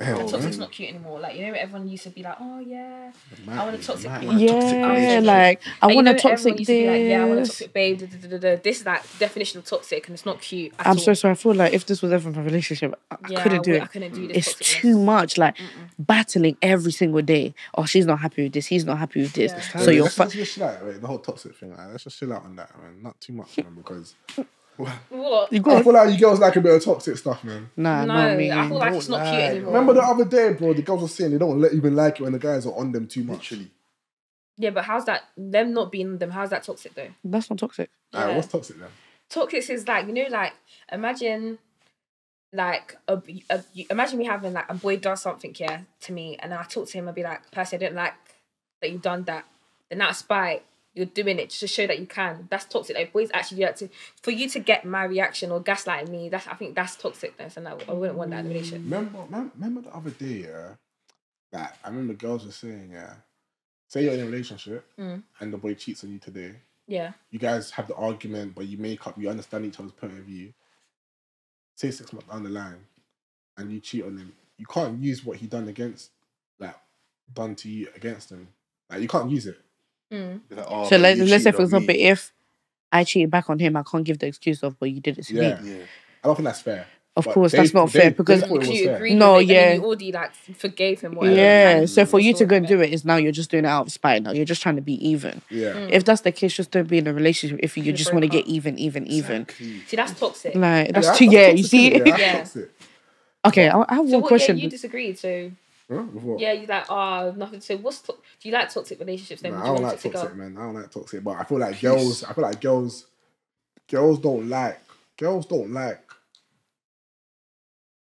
Hell,
And toxic's
man.
not cute anymore. Like you know, everyone used to be like, "Oh yeah,
Mad,
I want a toxic
mad.
babe."
toxic
yeah,
relationship.
like I
Like, you
want
know,
a toxic
used to like, "Yeah, I want a toxic babe." Da, da, da, da, da. This is like definition of toxic, and it's not cute. At
I'm
all.
so sorry. I feel like if this was ever my relationship, I, I
Yeah,
couldn't do
we-
it.
I couldn't do this
It's
toxicness.
too much. Like battling every single day. Oh, she's not happy with this. He's not happy with this.
Yeah.
So
Wait,
you're
let's,
fu-
let's just chill out. Wait, the whole toxic thing. Like, let's just chill out on that, man. Not too much, man, because
What?
you
I
got
feel like you girls like a bit of toxic stuff, man.
nah,
No,
not me.
I feel like it's not cute anymore.
Remember the other day, bro? The girls were saying they don't let even like it when the guys are on them too much.
Literally.
Yeah, but how's that? Them not being them. How's that toxic though?
That's not toxic.
Alright,
Yeah.
what's toxic then?
toxic is like you know like imagine like a, a, imagine me having like a boy does something yeah to me and I talk to him and be like Percy I didn't like that you've done that then out of spite you're doing it just to show that you can that's toxic like boys actually do that to for you to get my reaction or gaslighting me that's I think that's toxicness and I, I wouldn't want that in a relationship
Remember, remember, the other day, yeah. That I remember girls were saying, yeah. Say you're in a relationship
Mm.
and the boy cheats on you today.
yeah
You guys have the argument, but you make up. You understand each other's point of view. Say six months down the line, and you cheat on him. You can't use what he done against, like, done to you against him. Like you can't use it.
Mm.
Like, oh,
so let,
you
let's say, for example,
me.
if I cheated back on him, I can't give the excuse of, but you did it to
Yeah.
me.
Yeah.
I don't think that's fair.
Of
But
course,
they-
that's not
they-
fair
they
because
thought it was
because you
fair.
agreed
No,
with it,
yeah.
you already like forgave him whatever
yeah.
and
So for you to go and do it is now you're just doing it out of spite. Now you're just trying to be even.
Yeah.
Mm.
If that's the case, just don't be in a relationship. If you
You
just want to get even, even, even.
Exactly.
see that's toxic
Like that's
Yeah,
too. Yeah, you see.
innit? That's
Yeah.
toxic.
Okay, I, I have
so
one
what,
question.
yeah, you disagreed so
Huh?
Yeah, you like oh nothing. So what's to- do you like toxic relationships? Then
Nah,
would
I don't like
toxic
toxic, man. I don't like toxic, but I feel like girls. I feel like girls. Girls don't like. Girls don't like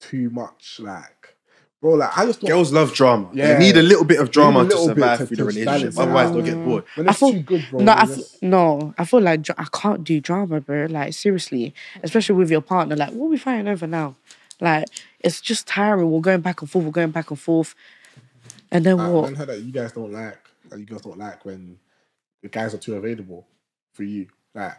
too much. Like, bro, like I just don't.
Girls love drama.
Yeah.
You need a little bit of drama
You need a
to survive
to-
through the relationship.
balance it
Otherwise,
out.
they'll get bored.
when
I
it's
feel-
too good, bro.
no, I
then
f-
it's-
no, I feel like I can't do drama, bro. Like seriously, especially with your partner. Like, what are we fighting over now? Like, it's just tiring. We're going back and forth. We're going back and forth, and then
I
what?
man heard that you guys don't like. That you guys don't like when the guys are too available for you. Like,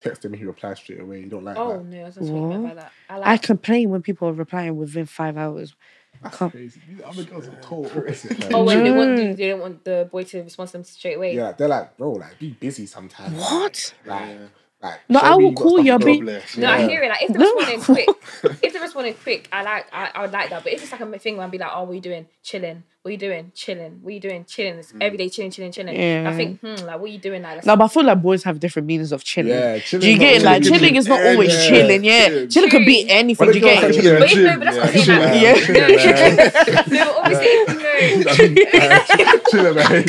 text him, he replies straight away. You don't like
Oh
that.
no, I was just thinking
What?
about that. I like.
I complain when people are replying within five hours.
That's
Come-
crazy. These other girls are total opposite. man.
Oh, wait, they, want, they don't want the boy to respond to them straight away.
Yeah, they're like, bro, like be busy sometimes.
What?
Like, like, like
No, I will call
stuff
you,
to
but-
do.
No, I hear it. Like if they're
No.
responding quick, if they're responding quick, I like I, I would like that. But if it's like a thing where I'd be like, oh, what are you doing? Chilling. What are you doing? Chilling. What are you doing? Chilling. It's every day chilling, chilling, chilling.
Yeah.
I think, hmm, like what are you doing now? Let's
No, but I feel like boys have different meanings of chilling.
Yeah,
Do you get it? Like
chilling
chilling is not always
yeah,
chilling. Yeah,
chilling.
chilling could be anything. Do you
the girls
get it?
But if, no, but that's
yeah.
what I'm saying.
Yeah.
no, but obviously, if you know,
chilling, man.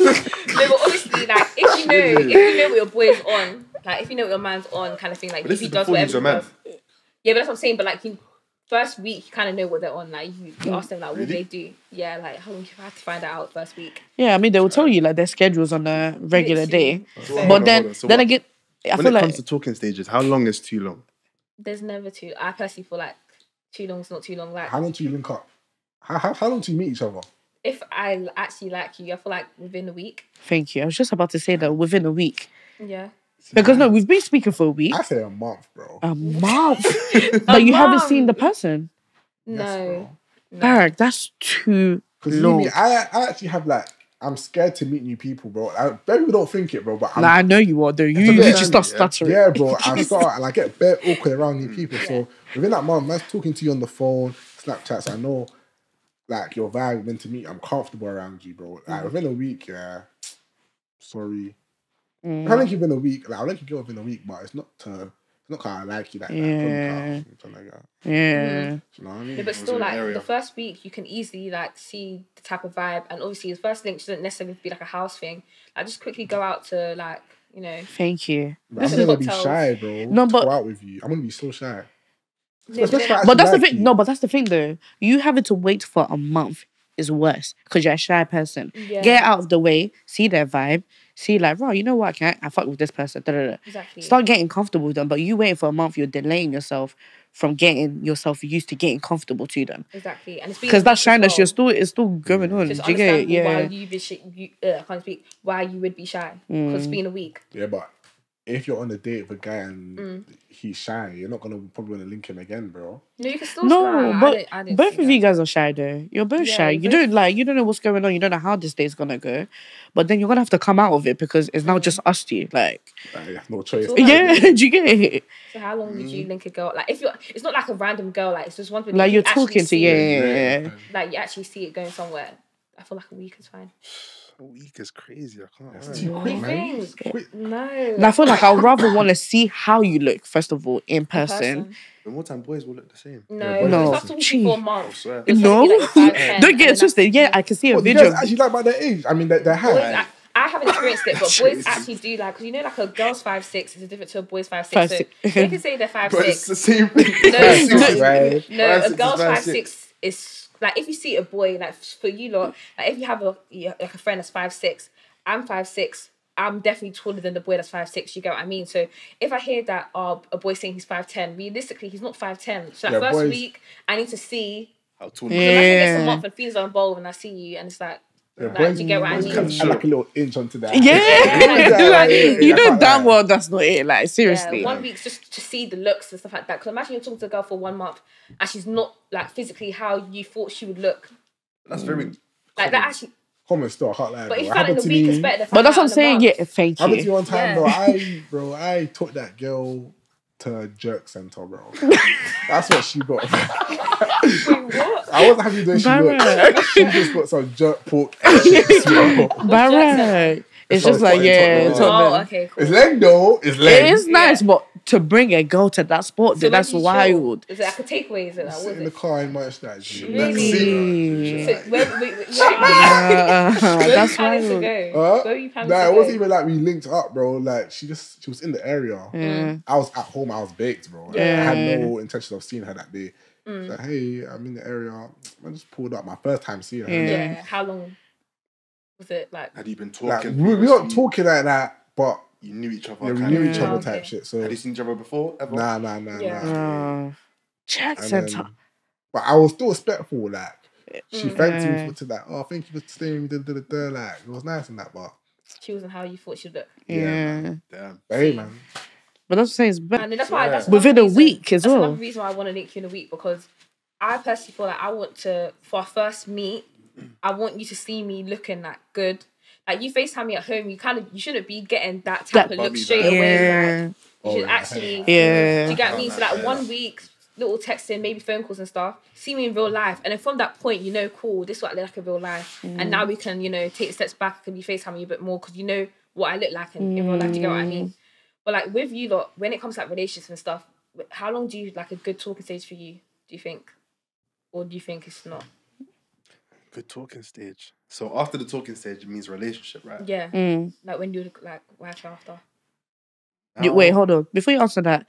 no, but obviously, like if you know, if you know what your boy is on, like if you know what your man's on, kind of thing, like
But
if
this
he
is
does
before he's
whatever,
your
he
man.
does. Yeah, but that's what I'm saying. But like, you, first week, you kind of know what they're on. Like you, you ask them like, what do
Really?
they do? Yeah, like how long you have to find that out first week.
Yeah, I mean they will tell you like their schedules on a regular day,
So
but
on,
then.
So
then
what-
again, I
when
feel
it
like
comes to talking stages, how long is too long?
There's never too. I personally feel like too long is not too long. Like
How long do you link up? How, how, how long do you meet each other?
if I actually like you, I feel like within a week.
thank you. I was just about to say that within a week
Yeah.
Because no, we've been speaking for a week,
I say a month, bro.
a month, but you haven't seen the person.
Yes,
No.
bro.
no.
Barak, that's too
Because
long.
me, I, I actually have like, I'm scared to meet new people, bro. I, people don't think it, bro, but I'm
Nah, I know you are though. You
a bit
you just start
yeah.
stuttering.
Yeah, bro. I start and I get bare awkward around new mm. people. So within that month, man's talking to you on the phone, Snapchats. I know, like your vibe meant to meet. I'm comfortable around you, bro. Like mm. within a week, yeah. Sorry,
Mm.
I think you've been a week. Like I think you go within a week, but it's not. Uh, it's not kind of like you like that.
Yeah.
Something like that.
Yeah.
You know what I mean?
Yeah, but still, like
area.
the first week, you can easily like see the type of vibe, and obviously, the first link shouldn't necessarily be like a house thing. Like, just quickly go out to like you know.
Thank you.
But I'm
This is
gonna be
hotels.
shy, bro.
No, but-
go out with you. I'm gonna be so shy.
No, but-
if I
But that's the thing.
like
No, but that's the thing though. You having to wait for a month is worse because you're a shy person.
Yeah.
Get out of the way, see their vibe, see like, right, you know what? I can I fuck with this person. Da, da, da.
Exactly.
Start getting comfortable with them. But you waiting for a month, you're delaying yourself from getting yourself used to getting comfortable to them.
Exactly, and it's
Because that shyness,
well.
you're still it's still going on.
Just
Do you get it?
understand why you be sh- you uh, I can't speak. Why you would be shy because it's
Mm.
been a week.
Yeah, but if you're on a date with a guy and
Mm.
he's shy, you're not gonna probably wanna link him again, bro.
No, you can still.
No,
I
but
didn't- I didn't
both
see
of you guys are shy though. You're both
Yeah,
shy. You
both-
don't like you don't know what's going on. You don't know how this day's gonna go. But then you're gonna have to come out of it because it's now just us two. Like
Like, no choice.
all right.
yeah, do you get it?
So how long would you link a girl? Like if you're, it's not like a random girl. Like it's just one. Thing.
Like you're talking to yeah,
yeah.
yeah, yeah, yeah.
Like you actually see it going somewhere. I feel like a week is fine.
A week is crazy. I can't.
That's too quick, man. Quick.
No.
And I feel like I'd rather want to see how you look first of all in person.
The more time boys will look the same.
No,
boys
No.
no. That's talking to you for a
I
month.
swear.
It's
No,
supposed to be like a 5'10",
don't get
then
it twisted. Yeah, I can see a
What, you
video.
guys actually like by their age? I mean, their, their
Boys,
height.
I, I haven't experienced it, but boys actually do like because you know like a girl's five six is different to a boy's five six.
Five,
so
six.
they can say they're five
But it's
six.
the same thing.
No,
Five,
it's
six, right?
No,
Five,
a
six is
girl's
five,
five six is like if you see a boy like for you lot, like if you have a like a friend that's five six, I'm five six. I'm definitely taller than the boy that's five six. You get what I mean? So if I hear that uh, a boy saying he's five ten, realistically he's not five ten. So that
Yeah,
first
boys-
week, I need to see.
How tall?
Because imagine it's
Yeah.
a month and feelings are involved, and I see you, and it's like,
Yeah,
like,
boys,
do you get what I mean?
can add like a little inch onto that.
Yeah,
Yeah,
like,
yeah,
you know damn
lie.
well that's not it. Like seriously.
Yeah, one week's just to see the looks and stuff like that. Because imagine you're talking to a girl for one month and she's not like physically how you thought she would look.
That's very.
Like that actually.
Common still, I can't lie.
But
bro.
if you found in
happened
a
to
week, it's better
but that's what I'm
out in a
saying.
month.
Yeah, thank
Happened to
you.
me one time,
Yeah.
bro. I, bro, I took that girl to a jerk center, bro. That's what she got.
Wait, what?
I wasn't happy the way she
Barrett.
looked. She just got some jerk pork and chips.
Barrett. It's
That's
just
what I
like yeah.
talking
it's
about.
Oh, okay, cool.
It's leg though. It's leg.
is nice,
Yeah.
but to bring a girl to that spot,
So
that's
where do
wild.
Is it like a takeaway? Is it like,
Sit
what
in
is
the car in Manchester.
So
Really?
where, where, where, where,
Uh, that's
you planning to
wild.
go?
Huh?
Where you
Nah,
to
it
go?
wasn't even like we linked up, bro. Like she just she was in the area.
Yeah.
I was at home. I was baked, bro. Like, I had no intention of seeing her that day.
Mm.
She's like, hey, I'm in the area. I just pulled up. My first time seeing her.
Yeah.
Yeah. How long was it? Like,
Had you been
Like
talking?
we, we weren't talking like that, but
You knew each other.
yeah, we knew
of.
each
Yeah.
other
Okay.
type shit. So
Had you seen each other before? Ever?
nah, nah, nah,
Yeah.
nah.
Uh, check
And
center.
then- but I was still respectful. Like she
Mm.
thanked me for to that. Oh, thank you for staying. Da, da, da, da, like it was nice and that, but
she wasn't how you thought she'd look.
yeah,
Yeah.
Damn.
but hey, man.
But that's what I'm saying. It's better.
And that's why
Yeah.
that's
Within
another
a week as well.
that's
well.
another reason why I want to link you in a week because I personally feel like I want to for our first meet, I want you to see me looking like good. Like you FaceTime me at home, you kind of you shouldn't be getting that type
That-
of look straight
vibe.
away.
Yeah.
Like, you
Oh,
should
yeah.
actually
Yeah.
do you get me? So like
Yeah.
one week, little texting, maybe phone calls and stuff. See me in real life, and then from that point, you know, cool. This is what I look like in real life, and mm. now we can, you know, take steps back. I can be FaceTiming you a bit more because you know what I look like in, in real life. Do you get what I mean? Mm. But like with you lot, when it comes to like relationships and stuff, how long do you like a good talking stage for you? Do you think, or do you think it's not?
Good talking stage. So after the talking stage, it means relationship, right?
Yeah,
Mm.
like when you like wife after.
You- Wait, hold on. Before you answer that,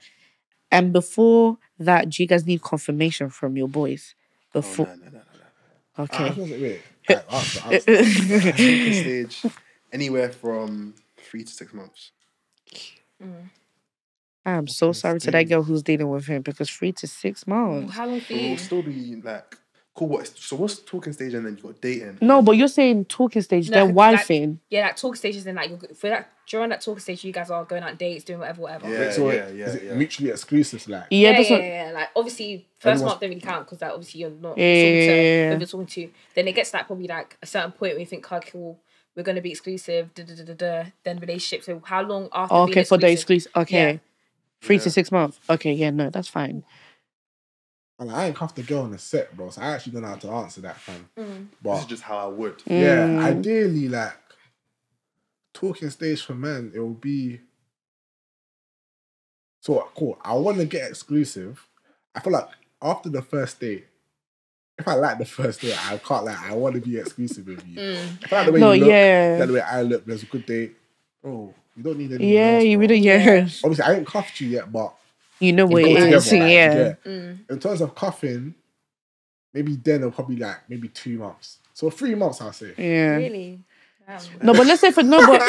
and before that, do you guys need confirmation from your boys?
Oh,
Before,
no, no, no, no, no.
Okay.
was wait. Alright, answer, answer.
Talking stage, anywhere from three to six months.
I'm so sorry to that girl who's dealing with him because three to six months.
How long for you?
we'll still be like, cool. What? So what's talking stage and then you got dating?
No, but you're saying talking stage,
No,
then
like-
wifing.
Yeah, like talk stages and like you're for that during that talking stage, you guys are going on dates, doing whatever, whatever.
Yeah.
so
yeah, yeah,
is it
yeah.
mutually exclusive? Like,
yeah,
yeah,
that's
yeah,
what.
yeah, Like obviously, first
Everyone's-
month don't really count because like obviously you're not
Yeah,
talking
yeah,
to
yeah, yeah.
who you're talking to. Then it gets to like probably like a certain point where you think, okay, cool, we're gonna be exclusive. Da, da, da, da, da. Then relationship. So how long after?
Oh, okay,
being
for the
exclusive?
exclusive. Okay,
Yeah.
three
Yeah.
to six months. Okay, yeah, no, that's fine.
And I ain't cuffed the girl on the set, bro. So I actually don't know how to answer that, fam.
Mm.
This is just how I would.
yeah,
Mm.
ideally, like talking stage for men, it will be so cool. I want to get exclusive. I feel like after the first date, if I like the first date, I can't like. I want to be exclusive with you.
Mm.
If I like the way
No,
you look,
yeah.
like the way I look, there's a good date. Oh, you don't need anything
Yeah,
else,
you
bro.
really, yeah.
Obviously, I ain't cuffed you yet, but
You know what
Go
it
together,
is.
like,
Yeah.
Mm.
In terms of cuffing, maybe then it'll probably like maybe two months. So three months, I'll say.
Yeah.
Really? Damn.
No, but let's say for no, but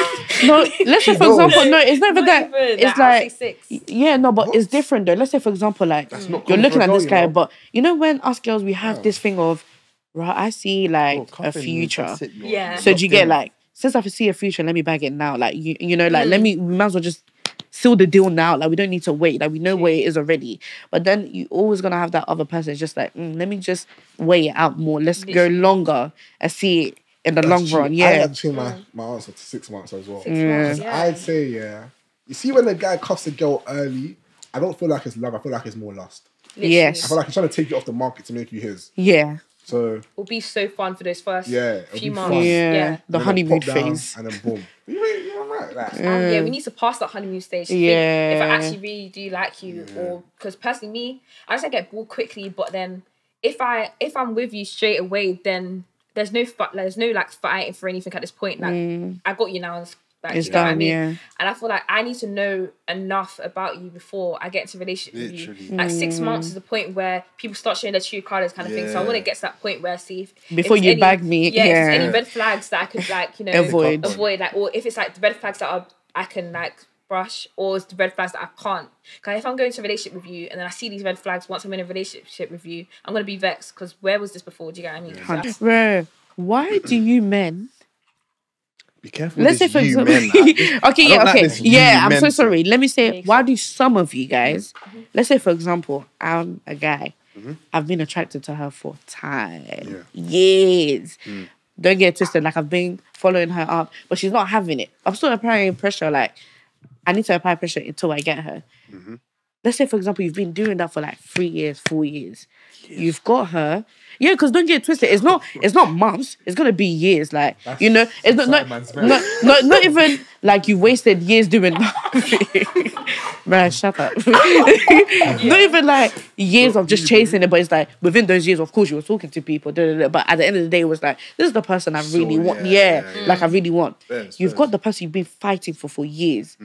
no, let's say for
knows?
example, no, it's not even that.
Even,
It's
I'll
like,
six.
yeah, no, but
What?
it's different though. Let's say for example, like
That's not
you're looking at
girl,
this
you
guy,
know?
but you know when us girls we have
Yeah.
this thing of, right? I see like
Bro,
a future.
that's it, you're-
Yeah.
So do you get like since I see a future, let me bag it now. Like you, you know, like let
Mm.
me we might as well just seal the deal now. Like we don't need to wait. Like we know where it is already. But then you always gonna have that other person. It's just like mm, let me just weigh it out more. Let's go longer and see it in the
That's
long
true.
run. Yeah.
like to change my, my answer to six months as well.
Six
Yeah.
months,
'Cause
yeah.
I'd say, yeah. You see, when the guy cuffs a girl early, I don't feel like it's love. I feel like it's more lust.
Literally.
Yes.
I feel like he's trying to take you off the market to make you his.
Yeah.
So
it'll be so fun for those first
Yeah,
few months.
Yeah.
Yeah.
The honeymoon phase.
and then boom. You, you're right. Like,
Um, yeah, we need to pass that honeymoon stage. to think If I actually really do like you, or because personally, me, I just get bored quickly. But then, if I if I'm with you straight away, then there's no there's no like fighting for anything at this point. Like I got you now. It's, like,
Mm. It's
you know what I
done,
mean?
yeah.
And I feel like I need to know enough about you before I get into a relationship with you.
Literally.
Like six months is the point where people start showing their true colours, kind of thing. So I want to get to that point where I see if
Before
if
you
any-
bag me,
yeah, if
yeah.
any red flags that I could like you know
Avoid.
avoid, like, or if it's like the red flags that are, I can like brush, or it's the red flags that I can't. Because if I'm going to a relationship with you and then I see these red flags once I'm in a relationship with you, I'm gonna be vexed because where was this before? Do you get what I mean? So
Bro, why do you men?
Be careful.
Let's say for
you
example,
men.
okay, yeah,
don't like
okay, yeah. I'm
men
so sorry. Let me say, why do some of you guys? Let's say, for example, I'm a guy.
Mm-hmm.
I've been attracted to her for time,
Yeah.
years.
Mm.
Don't get it twisted. Like I've been following her up, but she's not having it. I'm still applying pressure. Like I need to apply pressure until I get her.
Mm-hmm.
Let's say, for example, you've been doing that for like three years, four years. You've got her. Yeah, because don't get it twisted. It's not. It's not months. It's gonna be years. Like you know, it's not not, not, not not even like you wasted years doing nothing. Man, shut up. not even like years of just chasing it, but it's like within those years, of course, you were talking to people. But at the end of the day, it was like this is the person I really
So,
want.
yeah,
Yeah,
yeah,
like I really want. You've got the person you've been fighting for for years.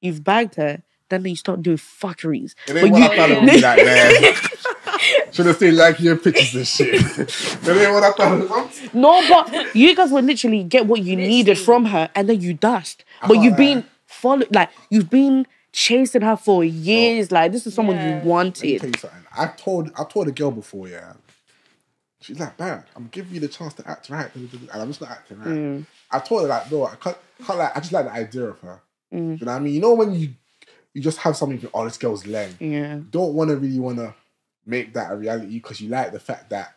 You've bagged her. Then you start doing fuckeries.
it ain't what I thought it would be like, man. Should have stayed liking your pictures and shit. it ain't what I thought it was.
No, but you guys will literally get what you needed from her, and then you dust. But
can't
you've
lie.
been followed, like you've been chasing her for years. Like this is someone
Yeah.
you
Let me
wanted.
tell you something. I told I told a girl before, yeah. She's like, man, I'm giving you the chance to act right, and I'm just not acting right.
Mm.
I told her like, no, I can't, can't like, I just like the idea of her.
Mm.
You know what I mean? You know when you you just have something, oh, this girl's lame.
Yeah.
Don't want to really want to make that a reality because you like the fact that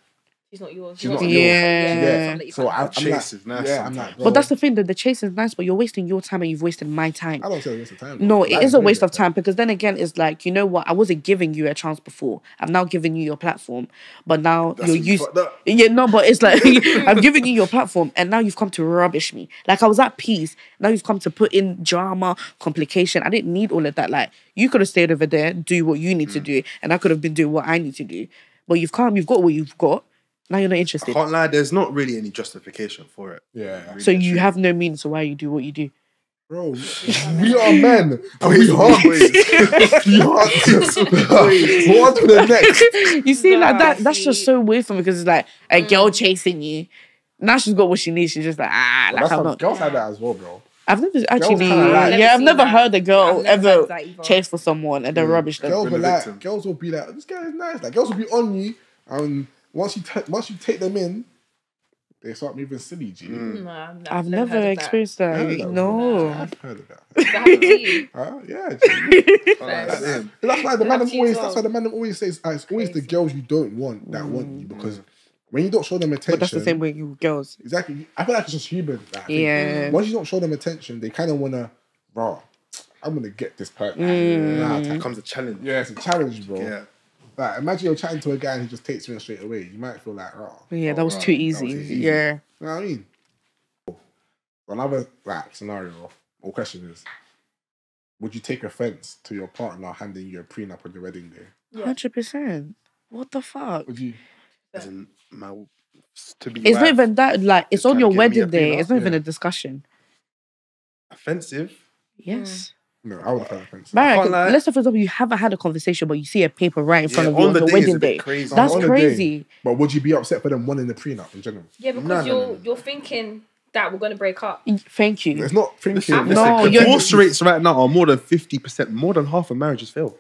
She's not yours.
She's not yours.
Yeah.
yeah.
something that you
So
can't
I,
have.
I'm
Chase
like,
is nice
yeah, I'm
sometimes.
like, bro,
But that's the thing that the chase is nice, but you're wasting your time and you've wasted my time.
I don't say a waste of time.
No,
bro.
it
Like,
is a
really,
waste of
bro.
time because then again, it's like you know what? I wasn't giving you a chance before. I've now given you your platform, but now
That's
you're
what you
used.
up.
Yeah, no, but it's like I'm giving you your platform, and now you've come to rubbish me. Like I was at peace. Now you've come to put in drama, complication. I didn't need all of that. Like you could have stayed over there, do what you need
Mm.
to do, and I could have been doing what I need to do. But you've come, you've got what you've got. Now you're not
I
interested.
can't lie. There's not really any justification for it.
Yeah.
Really
So you
truly.
have no means to why you do what you do.
Bro, we are men. And we hunt. we hunt. What to the next?
you see, like that, that's just so weird for me because it's like a girl chasing you. Now she's got what she needs. She's just like, ah,
But
like
that's
I'm
how
not.
girls have that as well, bro.
I've never actually,
kinda like-
yeah, I've never
that.
heard a girl
I've
ever
heard that either.
chase for someone and then rubbish them.
Girls will
the
like, girls will be like, this guy is nice. Like girls will be on you, and once you ta- once you take them in, they start moving silly. G.
Mm.
No, I've,
I've
heard
never experienced that.
That
No.
I've heard of that.
That happened to you.
Huh? Yeah. G.
Like,
That's, that's why the man always.
as
That's why the man always says uh, it's always the girls you don't want that want you because when you don't show them attention,
But that's the same way you girls.
Exactly. I feel like it's just human. Like, I think
Yeah.
Once you don't show them attention, they kind of wanna, bro. I'm gonna get this person.
Mm.
Nah, that comes a challenge.
Yeah, it's a challenge, bro.
Yeah.
Like, imagine you're chatting to a guy and he just takes you in straight away. You might feel like, oh,
Yeah, that
oh,
was
right,
too
that
easy.
too easy.
Yeah.
You know what I mean? Another like scenario or question is, would you take offense to your partner handing you a prenup on your wedding day?
Yeah.
Hundred percent. What the fuck?
Would you?
As in, my, to be
It's not even that. Like it's on your
get me a
wedding day.
prenup,
It's not even a discussion.
offensive.
Yes.
No, I would take offense.
Barak,
can't lie.
let's say for example you haven't had a conversation, but you see a paper right in front
Yeah,
of you
on
on
the day
wedding day.
crazy.
That's
On the day.
crazy.
But would you be upset for them wanting the prenup in general?
Yeah, because
No, no,
you're
no, no.
you're thinking that we're gonna break up.
Thank you.
It's not thinking.
Listen,
No,
the divorce rates right now are more than fifty percent. More than half of marriages fail.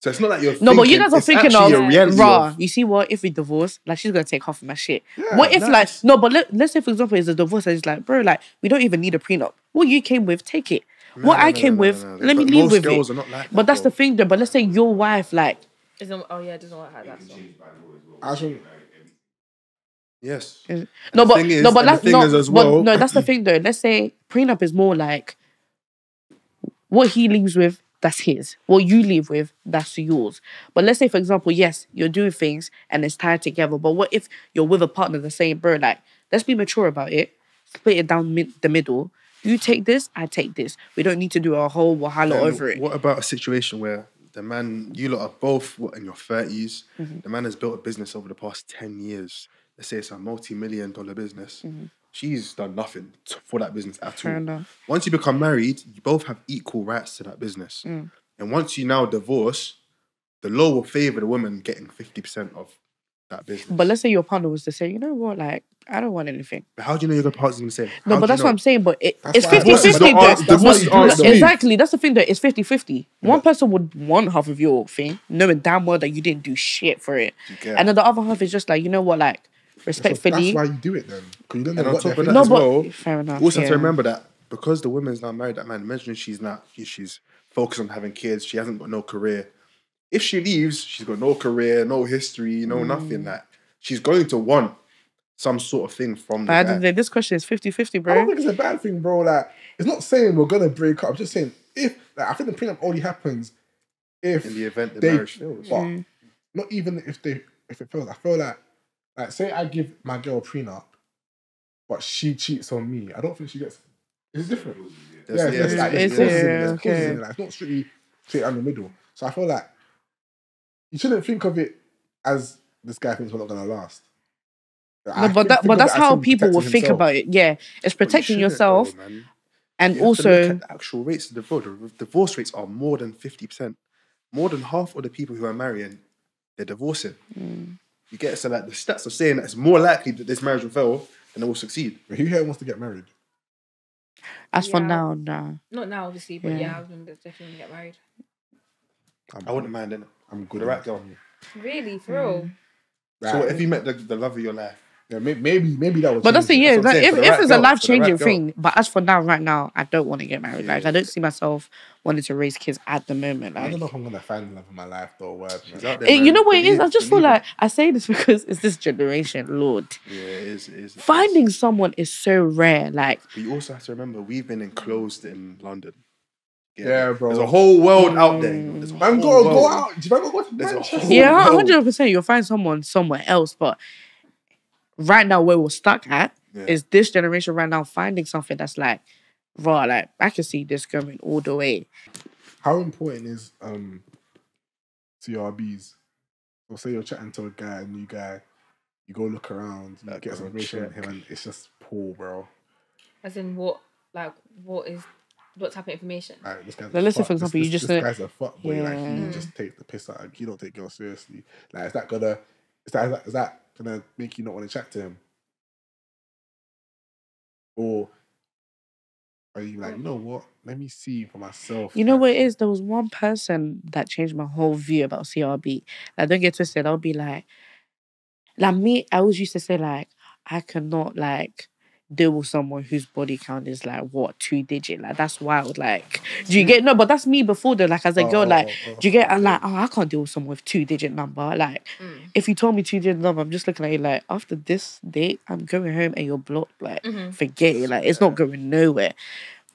So it's not like you're.
No, but you guys are
it's
thinking of
a
raw.
of-
You see what? If we divorce, like she's gonna take half of my shit.
Yeah,
what if
nice.
like no? But let, let's say for example, it's a divorce and it's like, bro, like we don't even need a prenup. What you came with, take it.
No,
what
no,
I came
no,
with,
no, no.
let me
But
leave with
girls
it.
are not like that,
but that's the thing, though. But let's say your wife, like,
Isn't oh yeah, it doesn't work like that. So.
I should,
Yes.
is- no, but
is-
no, but that's
thing
not. but
well-
no, that's the thing though. Let's say prenup is more like what he leaves with. That's his. What you leave with, that's yours. But let's say, for example, yes, you're doing things and it's tied together. But what if you're with a partner that's saying, bro, like, let's be mature about it, split it down mid- the middle. You take this, I take this. We don't need to do a whole wahala over it.
What about a situation where the man, you lot are both what, in your 30s,
Mm-hmm.
the man has built a business over the past 10 years. Let's say it's a multi million dollar business. She's done nothing t- for that business at
Mm-hmm. Fair
all.
enough.
Once you become married, you both have equal rights to that business.
Mm.
And once you now divorce, the law will favor the woman getting 50% of that business.
But let's say your partner was to say, you know what, like, I don't want anything.
But how do you know your partner's going to say?
No,
How
but
do you
that's what? I'm saying. But it, it's
why
50
divorce is
50
not
though.
art- divorce is art, though.
Exactly. That's the thing though. It's 50 50. One person would want half of your thing, knowing damn well that you didn't do shit for it.
You
And then the other half is just like, you know what, like,
so
respectfully.
that's why you do it then. Because you don't know
And on
what
top
they're
of that
no,
as
but
well,
fair enough.
Also have to remember that because the woman's now married that man, imagine she's not she's focused on having kids, she hasn't got no career. If she leaves, she's got no career, no history, no
Mm.
nothing. Like she's going to want some sort of thing from the
But at the end
guy.
this question is 50 50, bro.
I don't think it's a bad thing, bro. Like, it's not saying we're gonna break up. I'm just saying if like, I think the prenup only happens if
In the event the
they,
marriage fails.
but
Mm.
not even if they if it fails. I feel like like say I give my girl a prenup, but she cheats on me. I don't think she gets. It's different.
There's-
yeah,
yeah,
it's, like,
it's-
there's clauses in it,
yeah,
there's clauses
okay.
in it. Like, it's not strictly straight down the middle. So I feel like you shouldn't think of it as this guy thinks we're not gonna last.
No, but that, but that's how people will
protecting
think about it. Yeah, it's
But you
protecting yourself
though,
and
You have to
also
look at the actual rates of divorce. The divorce rates are more than fifty percent. More than half of the people who are marrying, they're divorcing.
Mm.
You get so like the stats are saying that it's more likely that this marriage will fail than it will succeed.
But who here wants to get married?
as for now, nah.
Not now, obviously, but
Yeah.
yeah, I was gonna definitely get married.
I'm,
I wouldn't mind it.
I'm good.
the right girl.
Really, for real.
So what if you met the, the love of your life?
Yeah, may- maybe maybe that was.
But that's the yeah.
That's
Like, if if
right
it's a life
for the right
changing thing, but as for now, right now, I don't want to get married. Like I don't see myself wanting to raise kids at the moment.
I don't know if I'm gonna find the love of my life though. Word,
She's
man.
out there,
Eh, you know what it is? I just feel like I say this because it's this generation, Lord.
Yeah, it is. It is. it is.
Finding someone is so rare. Like
But you also have to remember we've been enclosed in London.
Yeah, bro.
There's a whole world out there. you know, There's a
Man, go go out. Do you ever go to
There's a
Manchester?
yeah, hundred percent. You'll find someone somewhere else, but right now where we're stuck at
Yeah.
is this generation right now finding something that's like raw. Like I can see this going all the way.
How important is um CRBs? Or say you're chatting to a guy, a new guy, you go look around, you
That
get some
girl
information on him, and it's just poor, bro.
As in what? Like what is what type of information?
Like this guy's.
Like,
a
let's say,
fuck-
for
this-
example, you
this-
just
this
said-
guy's a fuck boy. Like
Yeah.
he just take the piss out. Like, you don't take girls seriously. Like is that gonna? Is that is that, is that gonna make you not want to chat to him? Or are you like, you know what? Let me see for myself.
You know
like,
what it is? There was one person that changed my whole view about CRB. Like, don't get twisted. I'll be like, like me. I always used to say like, I cannot like deal with someone whose body count is like what two digit. Like that's wild. Like, do you get no? But that's me before though. Like as a
Oh,
girl,
oh,
like,
oh,
do you get? I'm like, oh, I can't deal with someone with two digit number. Like,
Mm.
if you told me two digit number, I'm just looking at you like, after this date, I'm going home and you're blocked. Like,
Mm-hmm.
forget it. Like, it's not going nowhere.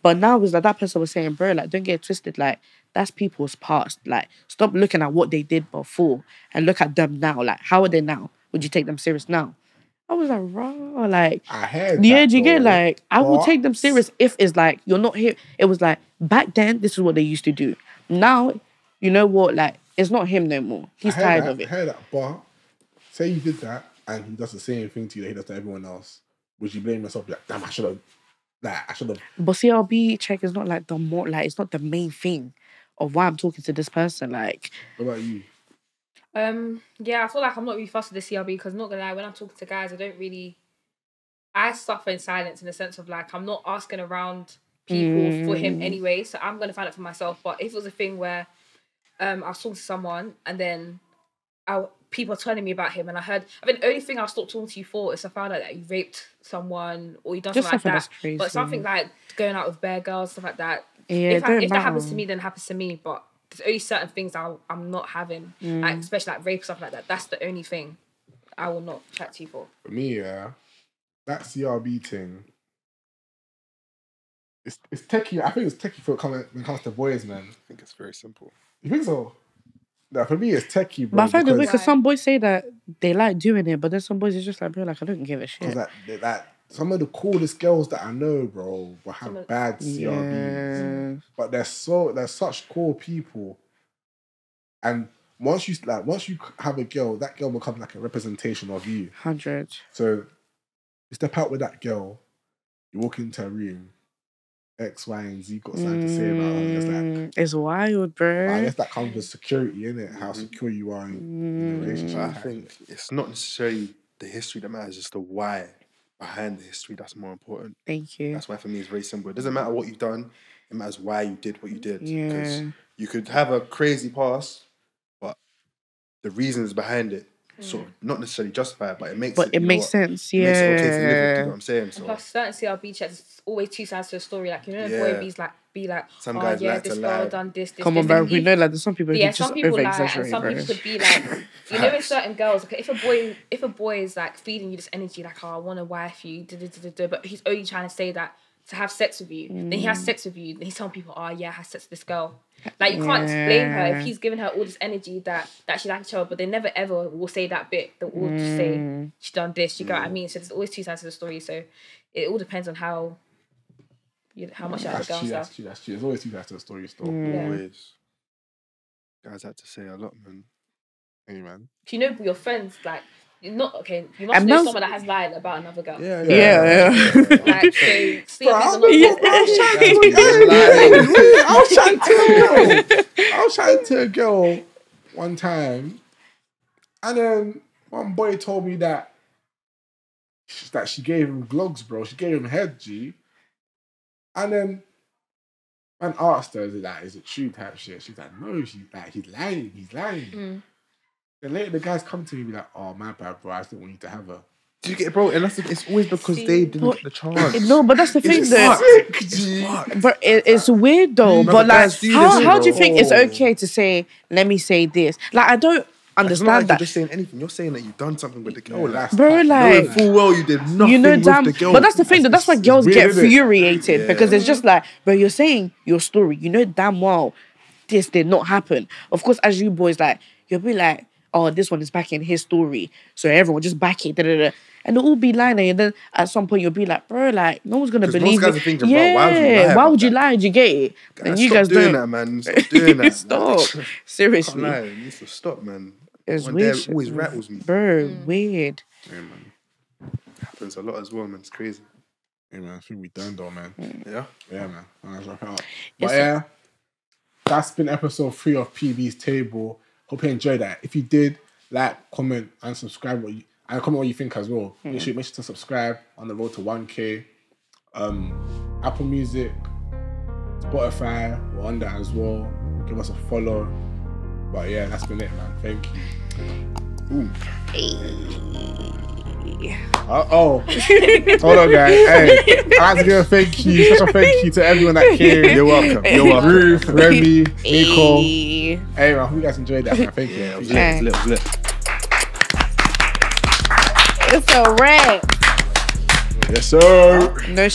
But now it's like that person was saying, bro, like don't get twisted. Like that's people's past. Like stop looking at what they did before and look at them now. Like how are they now? Would you take them serious now? I was like, raw. Like
I heard.
yeah, you get like I will take them serious if it's like you're not here. It was like back then, this is what they used to do. Now, you know what? Like it's not him no more. He's tired
that,
of it.
I heard that, but say you did that and he does the same thing to you that he does to everyone else. Would you blame yourself? Like, damn, I should have. Like, I should have.
But CRB check is not like the more like it's not the main thing of why I'm talking to this person. Like
What about you?
Um, yeah, I feel like I'm not really fussed with the CRB because not gonna lie, when I'm talking to guys, I don't really. I suffer in silence in the sense of like I'm not asking around people for him
Mm.
anyway, so I'm gonna find it for myself. But if it was a thing where, um, I was talking to someone and then, I people are telling me about him and I heard. I mean, the only thing I'll stop talking to you for is I found out that you raped someone or you done
Just
something like that. But something like going out with bear girls, stuff like that.
yeah,
if, I, if that happens to me, then it happens to me. But there's only certain things I'll, I'm not having,
Mm.
like especially like rape stuff like that. That's the only thing I will not chat to you for.
For me, yeah, that CRB thing. It's it's techie. I think it's techie for it coming when it comes to boys, man.
I think it's very simple.
You think so? No, for me, it's techie, bro.
But I find it weird
because-
because some boys say that they like doing it, but then some boys is just like, bro, like I don't give a shit.
that, that, that some of the coolest girls that I know, bro, will have
of-
bad CRBs.
Yeah.
But they're so they're such cool people. And once you like once you have a girl, that girl becomes like a representation of you.
Hundred.
So you step out with that girl, you walk into a room, X, Y, and Z got something to say about her. and It's like
Mm, It's wild,
bro. I guess that comes with security, innit? How secure you are in, in the relationship.
Mm.
I think it's not necessarily the history that matters, it's the why behind the history that's more important.
Thank you.
That's why for me it's very simple. It doesn't matter what you've done, it matters why you did what you did. Because
Yeah.
you could have a crazy past, but the reasons behind it sort of hmm. not necessarily justified, but it makes
But
it,
it
you know
makes
what?
sense.
It makes it okay to live with, you know
Yeah.
what I'm saying?
And
So
plus, certain CRB checks, it's always two sides to a story. Like you know, the
Yeah.
boy bees like be like,
Some
oh
guys
yeah,
like to
this girl
lie.
done this, this.
Come
this.
on, bro. We know like there's some people who
yeah,
just
some people lie, and some
bro.
people could be like, you know, with certain girls, like if a boy, if a boy is like feeding you this energy, like, oh, I want to wife you, da, da, da, da, da, but he's only trying to say that to have sex with you. Then he has sex with you. Then he's telling people, oh yeah, I had sex with this girl. Like you can't blame her if he's giving her all this energy that that she likes each other, but they never ever will say that bit. They'll all just say
Mm.
she done this. You get what I mean? So there's always two sides to the story. So it all depends on how. You, how much you like
That's
the girl
true,
and
that's true, that's true. There's always two sides to the story still.
Mm.
always. Guys had to say a lot, man.
Hey, man.
Do you know your friends like you're not okay? You must
And
know
Mel's-
someone that has lied about another girl.
Yeah,
Yeah, yeah.
Like so, sleep
Bro, I was,
not.
Yeah.
I was chatting to
Guys,
I was chatting to a girl. I was chatting to a girl one time, and then one boy told me that that she gave him glogs, bro. She gave him head, G. And then man asked her, "Is it like, is it true?" Type shit. She's like, "No." She's like, "He's lying. He's lying."
Mm.
Then later, the guys come to me and be like, "Oh my bad, bro. I didn't want you to have her."
Do you get it, bro? And that's the, it's always because they didn't get the chance.
No, but that's the thing though.
fucked. It's fucked.
But it, it's weird though.
No,
but
but
like, how how do you think it's okay to say? Let me say this. Like I don't understand
like you're
that,
just saying anything. You're saying that you've done something with the girl.
Yeah,
like,
that's-
bro.
Knowing
Like
knowing full well you did nothing
you know,
with
damn.
the girl.
But that's the thing though. That's why girls
weird,
get
isn't
infuriated
Yeah.
because it's just like, bro, you're saying your story. You know damn well this did not happen. Of course, as you boys like, you'll be like, oh, this one is backing his story, so everyone just back it. Da, da, da. And it'll all be lying, and then at some point you'll be like, bro, like no one's gonna
'Cause most
believe
guys
it.
are thinking, bro, why would you lie
yeah, why would you lie? Did you get it?
Guys,
and you
stop
guys
doing
don't.
that, man. Stop doing that.
Stop. Seriously.
Can't. You need to stop, man.
It's
One
weird.
day always rattles me.
Bro, mm. weird.
Yeah, man.
Happens a lot as well, man. It's crazy.
Yeah, man. I think we done though, man. Mm.
Yeah.
Yeah, man. Let's wrap it up.
Yes,
But yeah, that's been episode three of PB's Table. Hope you enjoyed that. If you did, like, comment, and subscribe. What you and comment what you think as well. Make mm. sure make sure to subscribe on the road to one k. Um, Apple Music, Spotify, we're on that as well. Give us a follow. But yeah, that's been it, man. Thank you. Ooh. Uh oh. Hold on, guys. Hey, I'd like to give a thank you, special thank you to everyone that came.
You're welcome. You're welcome.
Ruth, Remy, Nico.
Hey.
Hey, man, I hope you guys enjoyed that, man. Thank you.
Yeah, it was
Okay.
lit. It was lit.
It's a wrap.
Yes, sir.
No